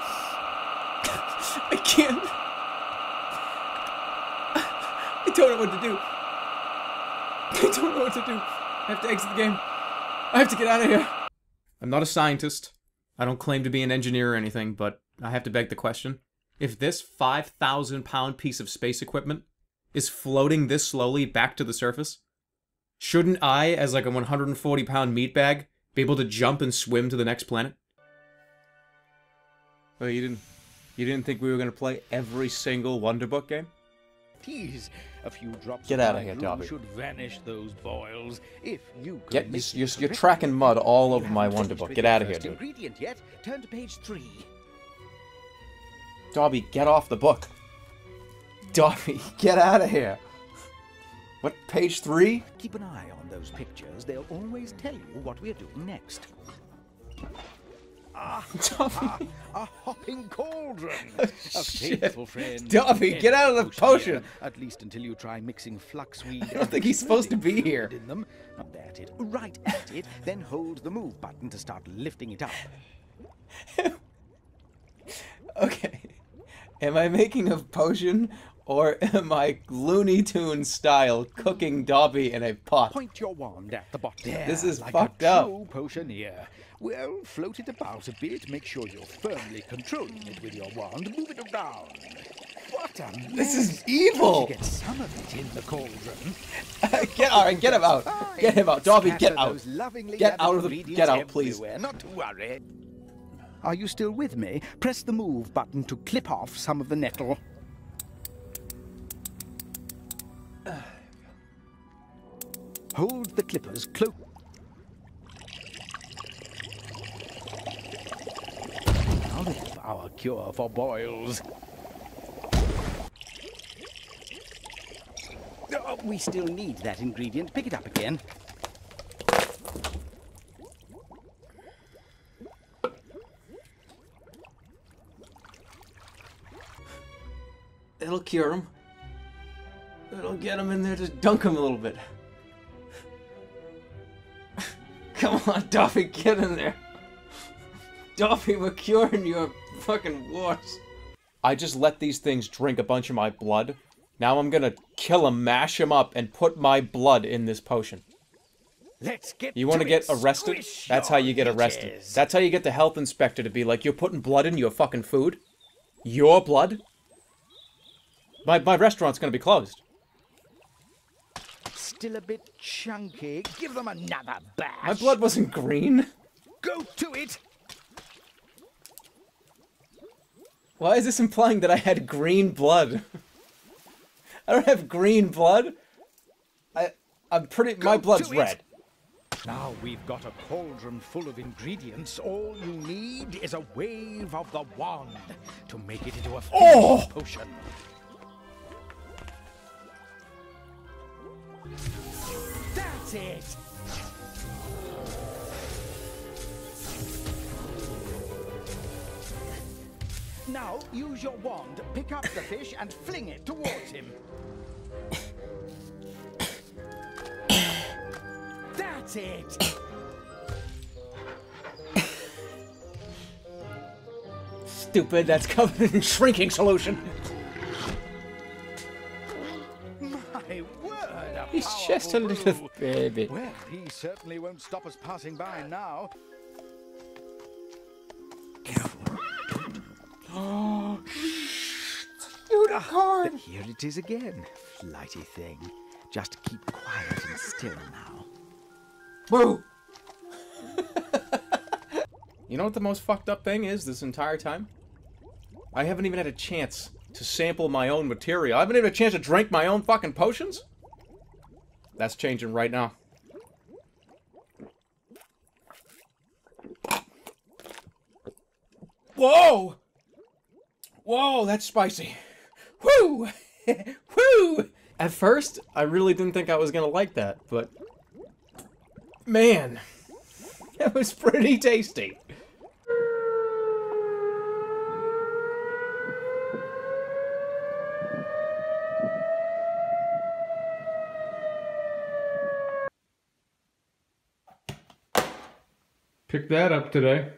I can't. I don't know what to do. I don't know what to do. I have to exit the game. I have to get out of here. I'm not a scientist. I don't claim to be an engineer or anything, but I have to beg the question. if this 5,000 pound piece of space equipment is floating this slowly back to the surface, shouldn't I, as like a 140 pound meat bag, be able to jump and swim to the next planet? Oh, you didn't, you didn't think we were gonna play every single Wonderbook game? A few drops Get out of my here, Dobby. should vanish those boils. If you Get, mix you're, you're tracking mud all over my Wonderbook. with Get out of here, dude. ingredient yet. Turn to page three. Dobby, get off the book. Dobby, get out of here. What, page three? Keep an eye on those pictures. They'll always tell you what we're doing next. Ah, ah, a hopping cauldron. a faithful friend. Dead get out of the potion. At least until you try mixing fluxweed. I don't think he's supposed to be here. In them. Not at it. Right at it. Then hold the move button to start lifting it up. Okay. Am I making a potion or am I Looney Tune style cooking Dobby in a pot? Point your wand at the bottom. This is like fucked up. potioneer. Well, float it about a bit. Make sure you're firmly controlling it with your wand. Move it around. What a mess. This is evil. Get some of it in the cauldron? get all right, get him out. Get him out. Dobby, get out. Get out of the get out, please. Not to worry. Are you still with me? Press the move button to clip off some of the nettle. Hold the clippers close. Now then, our cure for boils. Oh, we still need that ingredient. Pick it up again. It'll cure him. It'll get him in there to dunk him a little bit. Come on, Dobby, get in there. Dobby, we're curing your fucking warts. I just let these things drink a bunch of my blood. Now I'm gonna kill them, mash them up, and put my blood in this potion. Let's get You want to to get arrested? That's how you get arrested. leeches. That's how you get the health inspector to be like, you're putting blood in your fucking food? Your blood? My, my restaurant's gonna be closed. Still a bit chunky. Give them another bash. My blood wasn't green. Go to it. Why is this implying that I had green blood? I don't have green blood. I I'm pretty my blood's red. Now we've got a cauldron full of ingredients. All you need is a wave of the wand to make it into a Oh! potion. That's it. Now use your wand, pick up the fish, and fling it towards him. That's it. Stupid, that's covered in shrinking solution. He's just a little brew. baby. Well, he certainly won't stop us passing by now. Careful! Oh, Unicorn! But here it is again, flighty thing. Just keep quiet and still now. Boo! you know what the most fucked up thing is this entire time? I haven't even had a chance to sample my own material. I haven't even had a chance to drink my own fucking potions? That's changing right now. Whoa! Whoa, that's spicy. Woo! Woo! At first, I really didn't think I was gonna like that, but... Man, that was pretty tasty. Picked that up today.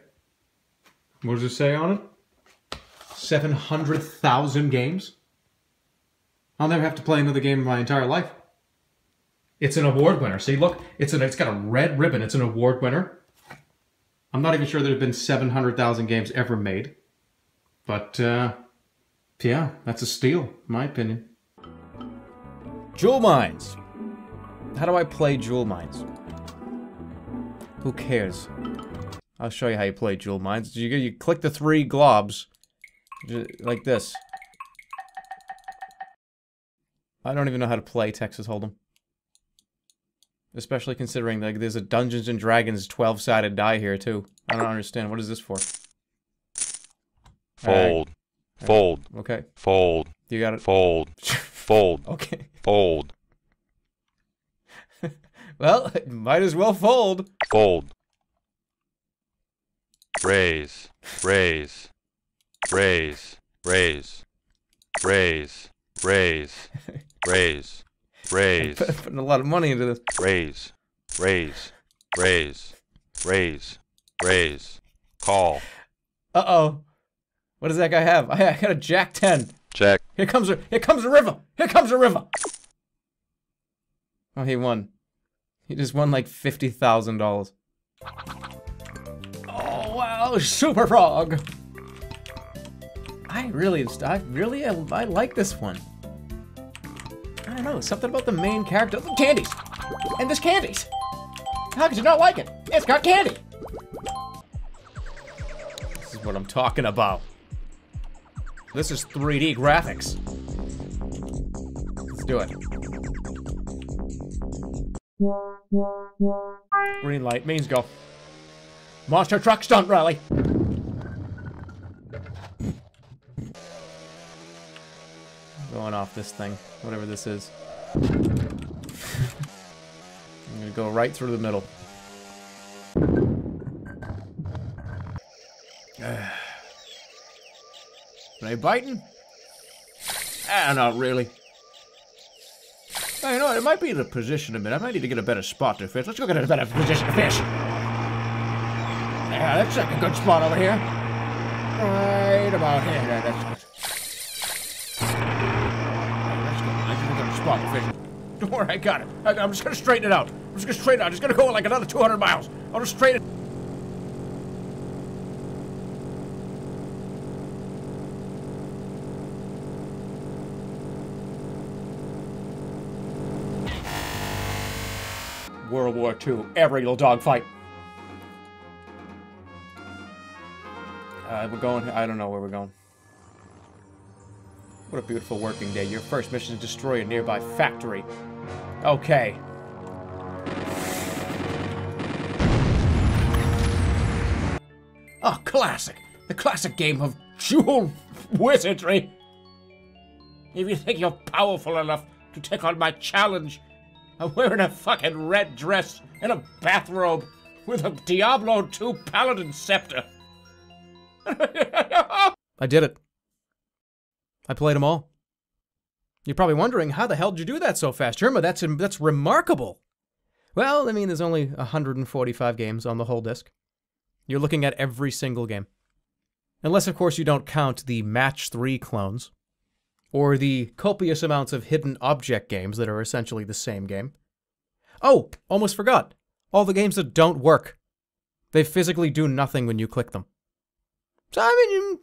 What does it say on it? 700,000 games? I'll never have to play another game in my entire life. It's an award winner. See, look, it's an it's got a red ribbon. It's an award winner. I'm not even sure there have been 700,000 games ever made. But uh Yeah, that's a steal, in my opinion. Jewel mines. How do I play jewel mines? Who cares? I'll show you how you play jewel mines. You, you click the three globs, like this. I don't even know how to play Texas Hold'em. Especially considering like there's a Dungeons and Dragons 12-sided die here too. I don't understand. What is this for? Fold. Fold. Okay. Fold. You got it. Fold. Fold. Okay. Fold. Well, might as well fold. Fold raise, raise, raise, raise, raise, raise, raise, raise. Putting a lot of money into this. Raise, raise, raise, raise, raise, call. Uh oh, what does that guy have? I, I got a jack ten. Jack. Here comes a here comes a river. Here comes a river. Oh, he won. He just won like fifty thousand dollars. Wow, Super Frog. I really, I really, I, I like this one. I don't know, something about the main character. The candies, and there's candies. How could you not like it? It's got candy. This is what I'm talking about. This is 3D graphics. Let's do it. Green light means go. Monster truck stunt rally. Going off this thing, whatever this is. I'm gonna go right through the middle. Are they biting? Ah, not really. Oh, you know, what, it might be the position a bit. I might need to get a better spot to fish. Let's go get a better position to fish. Yeah, that's like a good spot over here. Right about here. Yeah, that's good. That's good. That's a good spot to fish. Don't worry, I got it. I, I'm just gonna straighten it out. I'm just gonna straighten it out. I'm just gonna go like another 200 miles. I'll just straighten it. World War II, every little dogfight. Uh, we're going, I don't know where we're going. What a beautiful working day. Your first mission is to destroy a nearby factory. Okay. Oh, classic. The classic game of dual wizardry. If you think you're powerful enough to take on my challenge, I'm wearing a fucking red dress and a bathrobe with a Diablo 2 paladin scepter. I did it. I played them all. You're probably wondering, how the hell did you do that so fast? Jerma, that's, that's remarkable. Well, I mean, there's only 145 games on the whole disc. You're looking at every single game. Unless, of course, you don't count the Match 3 clones, or the copious amounts of hidden object games that are essentially the same game. Oh, almost forgot. All the games that don't work. They physically do nothing when you click them. So, I mean,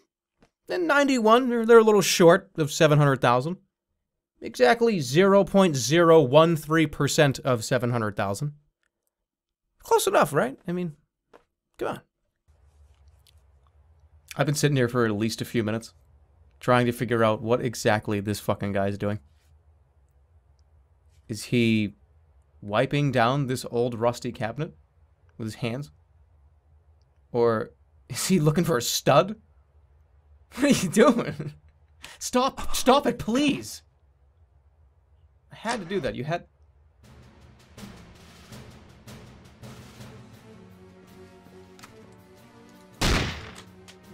in 91, they're, they're a little short of 700,000. Exactly 0.013% of 700,000. Close enough, right? I mean, come on. I've been sitting here for at least a few minutes trying to figure out what exactly this fucking guy's doing. Is he wiping down this old rusty cabinet with his hands? Or is he looking for a stud? What are you doing? Stop, stop it, please. I had to do that. You had.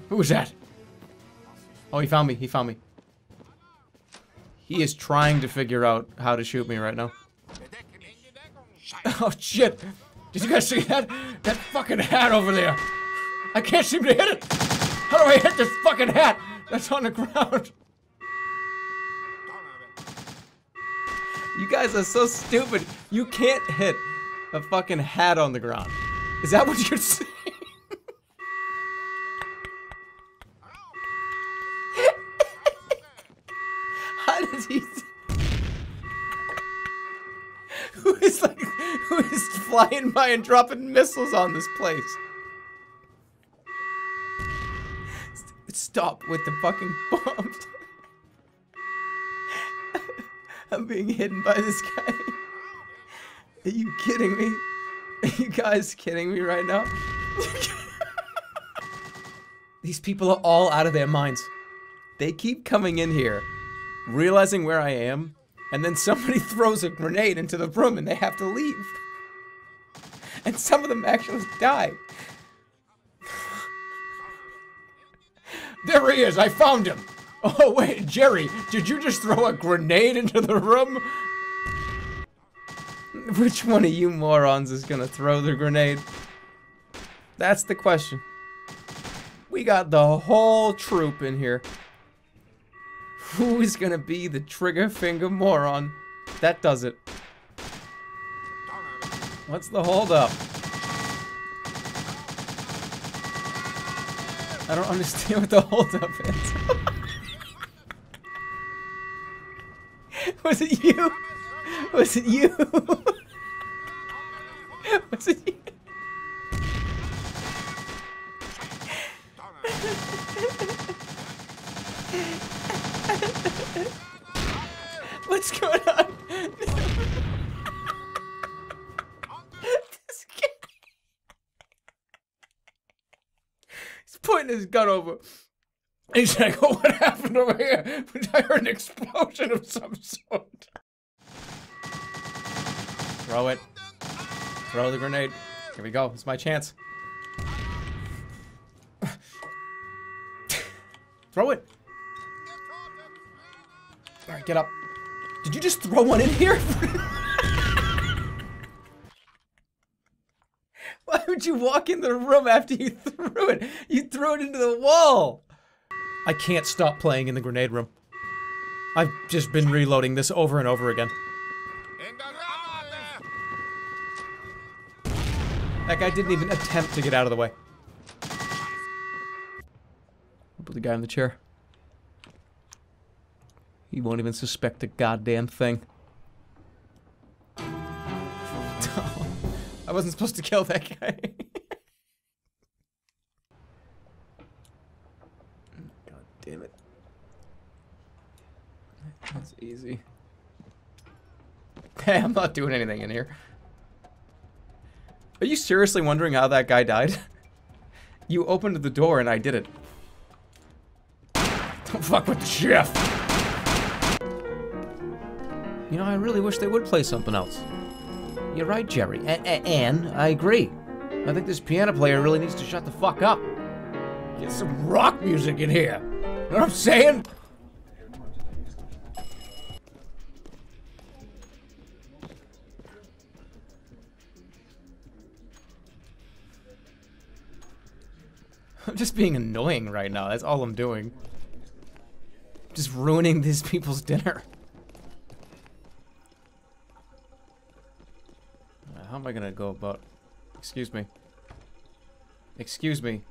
Who was that? Oh, he found me. He found me. He is trying to figure out how to shoot me right now. Oh, shit. Did you guys see that? That fucking hat over there. I can't seem to hit it! How do I hit this fucking hat that's on the ground? You guys are so stupid. You can't hit a fucking hat on the ground. Is that what you're saying? How did he... who is like... Who is flying by and dropping missiles on this place? Stop with the fucking bombs. I'm being hidden by this guy. Are you kidding me? Are you guys kidding me right now? These people are all out of their minds. They keep coming in here, realizing where I am, and then somebody throws a grenade into the room and they have to leave. And some of them actually die. There he is! I found him! Oh, wait, Jerry, did you just throw a grenade into the room? Which one of you morons is gonna throw the grenade? That's the question. We got the whole troop in here. Who is gonna be the trigger finger moron that does it? What's the holdup? I don't understand what the holdup is. Was it you? Was it you? Was it you? What's going on? Pointing his gun over. And He's like, oh, what happened over here? I heard an explosion of some sort. Throw it. Throw the grenade. Here we go. It's my chance. Throw it. All right, get up. Did you just throw one in here? would you walk in the room after you threw it? You threw it into the wall. I can't stop playing in the grenade room. I've just been reloading this over and over again. That guy didn't even attempt to get out of the way. Put the guy in the chair. He won't even suspect a goddamn thing. I wasn't supposed to kill that guy. God damn it. That's easy. Hey, I'm not doing anything in here. Are you seriously wondering how that guy died? you opened the door and I did it. Don't fuck with chef. You know, I really wish they would play something else. You're right, Jerry. A- a- and I agree. I think this piano player really needs to shut the fuck up. Get some rock music in here. You know what I'm saying? I'm just being annoying right now. That's all I'm doing. Just ruining these people's dinner. How am I gonna go about... Excuse me. Excuse me.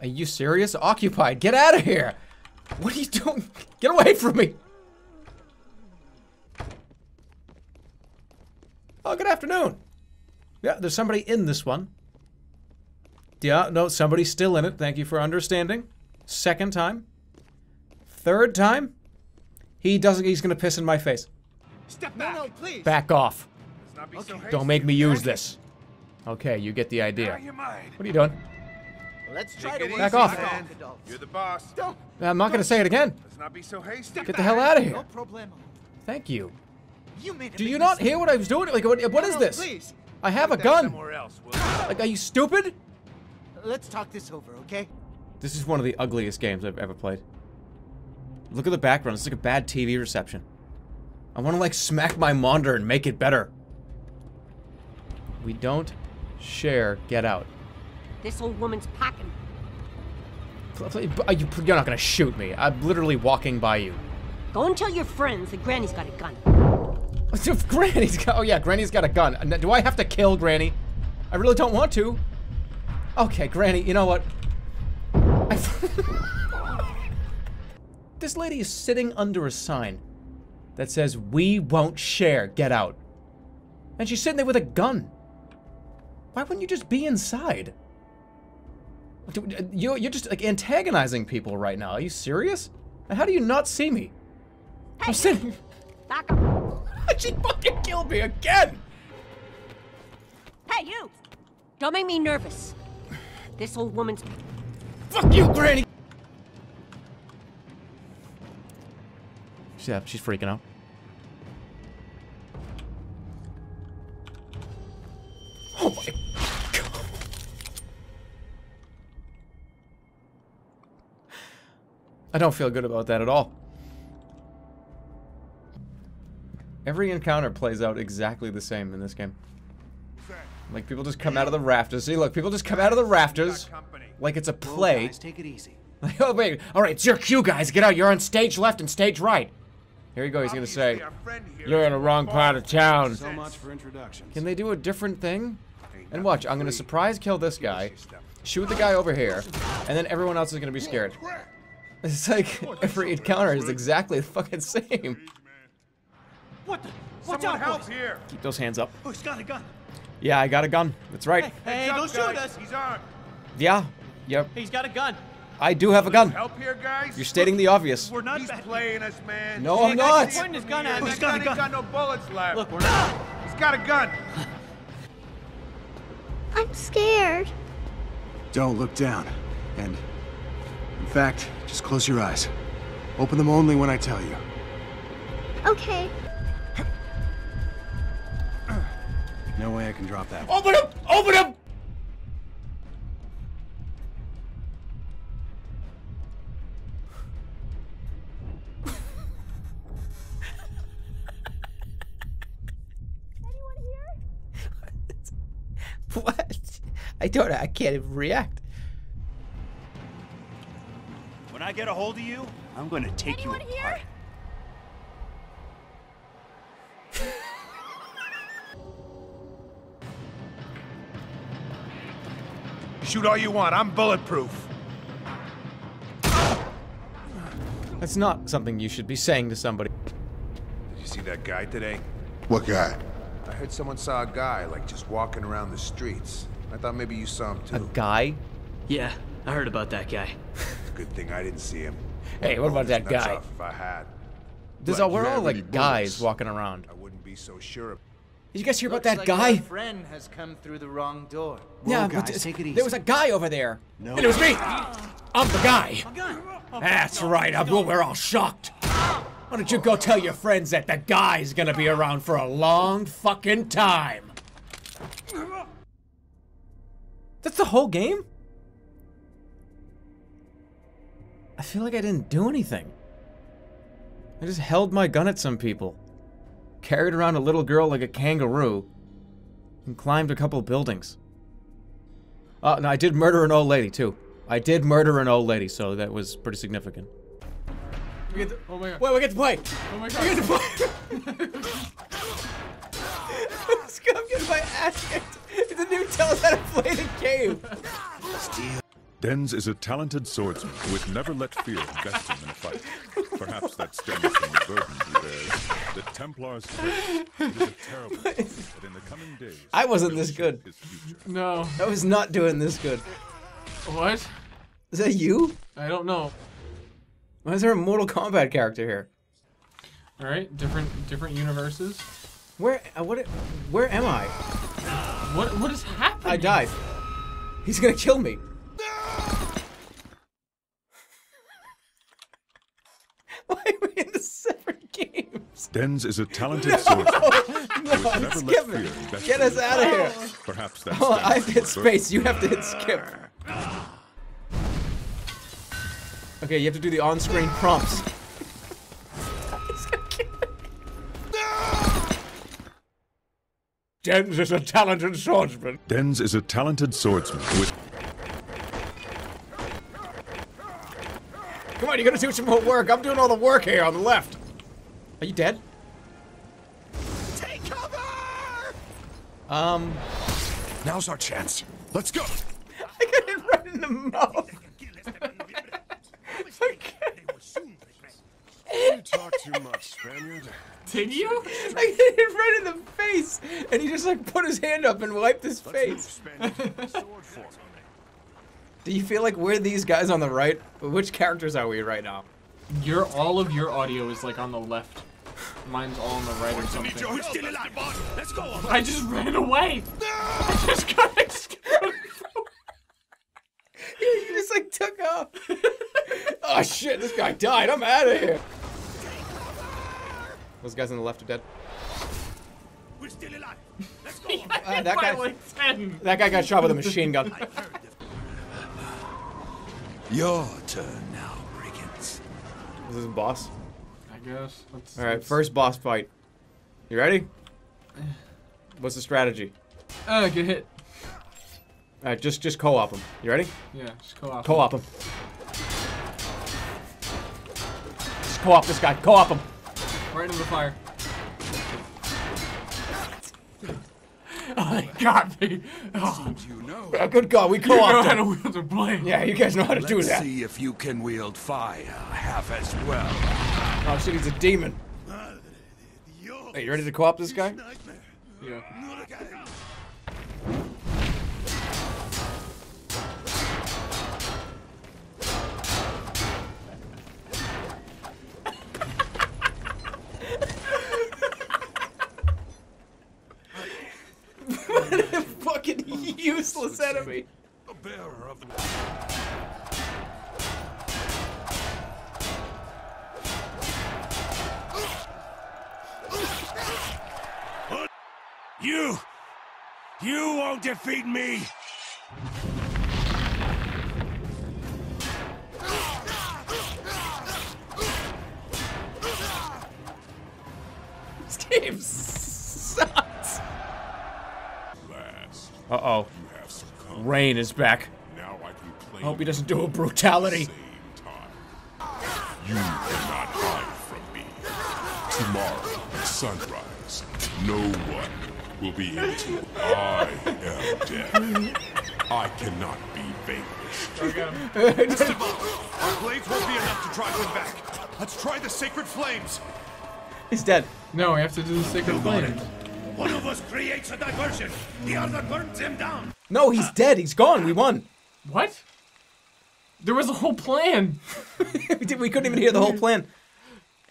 Are you serious? Occupied. Get out of here! What are you doing? Get away from me! Oh, good afternoon. Yeah, there's somebody in this one. Yeah, no, somebody's still in it. Thank you for understanding. Second time. Third time. He doesn't, he's gonna piss in my face. Step back. No, no, please. Back off. Let's not be so hasty. Don't make me use this. Okay, you get the idea. Now you mind. What are you doing? Let's try to Back easy, off. man. You're the boss. Don't. I'm not gonna say it again. Let's not be so hasty. Get the hell out of here. No problemo. Thank you. You made Do you not mistake. hear what I was doing? Like, what, what No, is no, this? Please. I have a Put that gun. Else, Like, are you stupid? Let's talk this over, okay? This is one of the ugliest games I've ever played. Look at the background. It's like a bad TV reception. I want to like smack my monitor and make it better. We don't share. Get out. This old woman's packing. Pl- pl- Are you, you're not gonna shoot me. I'm literally walking by you. Go and tell your friends that Granny's got a gun. Granny's got. Oh yeah, Granny's got a gun. Do I have to kill Granny? I really don't want to. Okay, Granny. You know what? I this lady is sitting under a sign that says "We won't share. Get out." And she's sitting there with a gun. Why wouldn't you just be inside? Uh, you, you're just like antagonizing people right now. Are you serious? How do you not see me? I'm sitting. Back up. she fucking killed me again. Hey, you! Don't make me nervous. This old woman's. Fuck you, Granny! Yeah, uh, she's freaking out. Oh my god. I don't feel good about that at all. Every encounter plays out exactly the same in this game. Like people just come out of the rafters. See, look, people just come out of the rafters like it's a play. take it easy. Like, oh wait, all right, it's your cue, guys. Get out. You're on stage left and stage right. Here you go. He's gonna say, "You're in the wrong part of town." So much for introductions. Can they do a different thing? And watch, I'm gonna surprise kill this guy, shoot the guy over here, and then everyone else is gonna be scared. It's like every encounter is exactly the fucking same. What the? Watch out, help here. Keep those hands up. Oh, Who's got a gun? Yeah, I got a gun. That's right. Hey, don't shoot us. He's armed. Yeah. Yep. He's got a gun. I do have a gun. Help here, guys. You're stating the obvious. We're not He's playing us, man. No, I'm not. He's pointing his gun at me. He's got, a got no bullets left. Look, we're not. He's got a gun. I'm scared. Don't look down. And, in fact, just close your eyes. Open them only when I tell you. Okay. No way I can drop that. Open him! Open him! What? I don't. I can't even react. When I get a hold of you, I'm going to take you apart. Shoot all you want. I'm bulletproof. That's not something you should be saying to somebody. Did you see that guy today? What guy? I heard someone saw a guy like just walking around the streets. I thought maybe you saw him too. A guy? Yeah, I heard about that guy. Good thing I didn't see him. Hey, what about that Nuts guy? off if I had. There's Like, all, we're all have any like guys bullets? walking around. I wouldn't be so sure. Did you guys hear about that like guy? Your friend has come through the wrong door. yeah, guys, but th- take it easy. there was a guy over there. No. And it was me. I'm the guy. That's right. I'm, well, we're all shocked. Why don't you go tell your friends that the guy's gonna be around for a long fucking time? That's the whole game? I feel like I didn't do anything. I just held my gun at some people, carried around a little girl like a kangaroo, and climbed a couple buildings. Oh, no, I did murder an old lady, too. I did murder an old lady, so that was pretty significant. We get to, oh my god. Wait, we get to play! Oh my We get to play! I'm getting my ass kicked! It's a new tell us how to play the game! Denz is a talented swordsman who would never let fear invest him in a fight. Perhaps that stems from the burden he bears. The Templar's curse. It is a terrible thing that in the coming days I wasn't this good. No. I was not doing this good. What? Is that you? I don't know. Why is there a Mortal Kombat character here? All right, different different universes. Where, uh, what, where am I? What what is happening? I died. He's gonna kill me. Why are we in the separate games? Denz is a talented swordsman No, who would never let skip fear it. invest Get us out of here. Perhaps that's. Oh, stems I've hit space. You have to hit skip. Okay, you have to do the on-screen prompts. Denz is a talented swordsman. Denz is a talented swordsman with Come on, you gotta do some more work. I'm doing all the work here on the left. Are you dead? Take cover! Um, Now's our chance. Let's go. I got hit right in the mouth. You talk too much, Spaniard. Did you? I hit him right in the face. and he just like put his hand up and wiped his face. Do you feel like we're these guys on the right? Which characters are we right now? Your all of your audio is like on the left. Mine's all on the right or something. We're still alive. Let's go. I just ran away. I just got you just like took off. oh shit, this guy died. I'm out of here. Those guys on the left are dead. We're still alive. Let's go. Uh, that guy. That guy got shot with a machine gun. Your turn now, brigands. Is this a boss? I guess. Let's, All right, let's- first boss fight. You ready? What's the strategy? Uh, get hit. All right, just just co-op him. You ready? Yeah, just co-op. Co-op him. Just co-op this guy. Co-op him. Right into the fire. Oh, they got me. Oh. You know. Yeah, good God, we You know co-opted. how to wield a blade. Yeah, you guys know how to do that. Let's see if you can wield fire half as well. Oh shit, he's a demon. Uh, hey, you ready to co-op this guy? Yeah. Fucking oh, useless enemy. The bearer of the You. You won't defeat me. This game Last, Uh oh. you have succumbed. Rain is back. Now I can claim Hope he doesn't do a brutality. You cannot hide from me. Tomorrow at sunrise, no one will be able to. I am dead. I cannot be vanquished. Mr. Our blades won't be enough to drive them back. Let's try the sacred flames. He's dead. No, we have to do the sacred flame. One of us creates a diversion. The other burns him down. No, he's dead. He's gone. We won. What? There was a whole plan. we, did, we couldn't even hear the whole plan.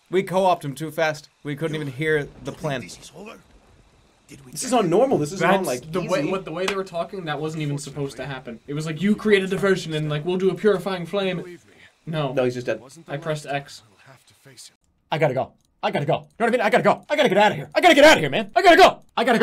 We co-opted him too fast. We couldn't even hear the plan. This is on normal. This is That's on like the way what the way they were talking. That wasn't even supposed to happen. It was like you create a diversion and like we'll do a purifying flame. No. No, he's just dead. I pressed X. I gotta go. I gotta go. You know what I mean? I gotta go. I gotta get out of here. I gotta get out of here, man. I gotta go. I gotta go.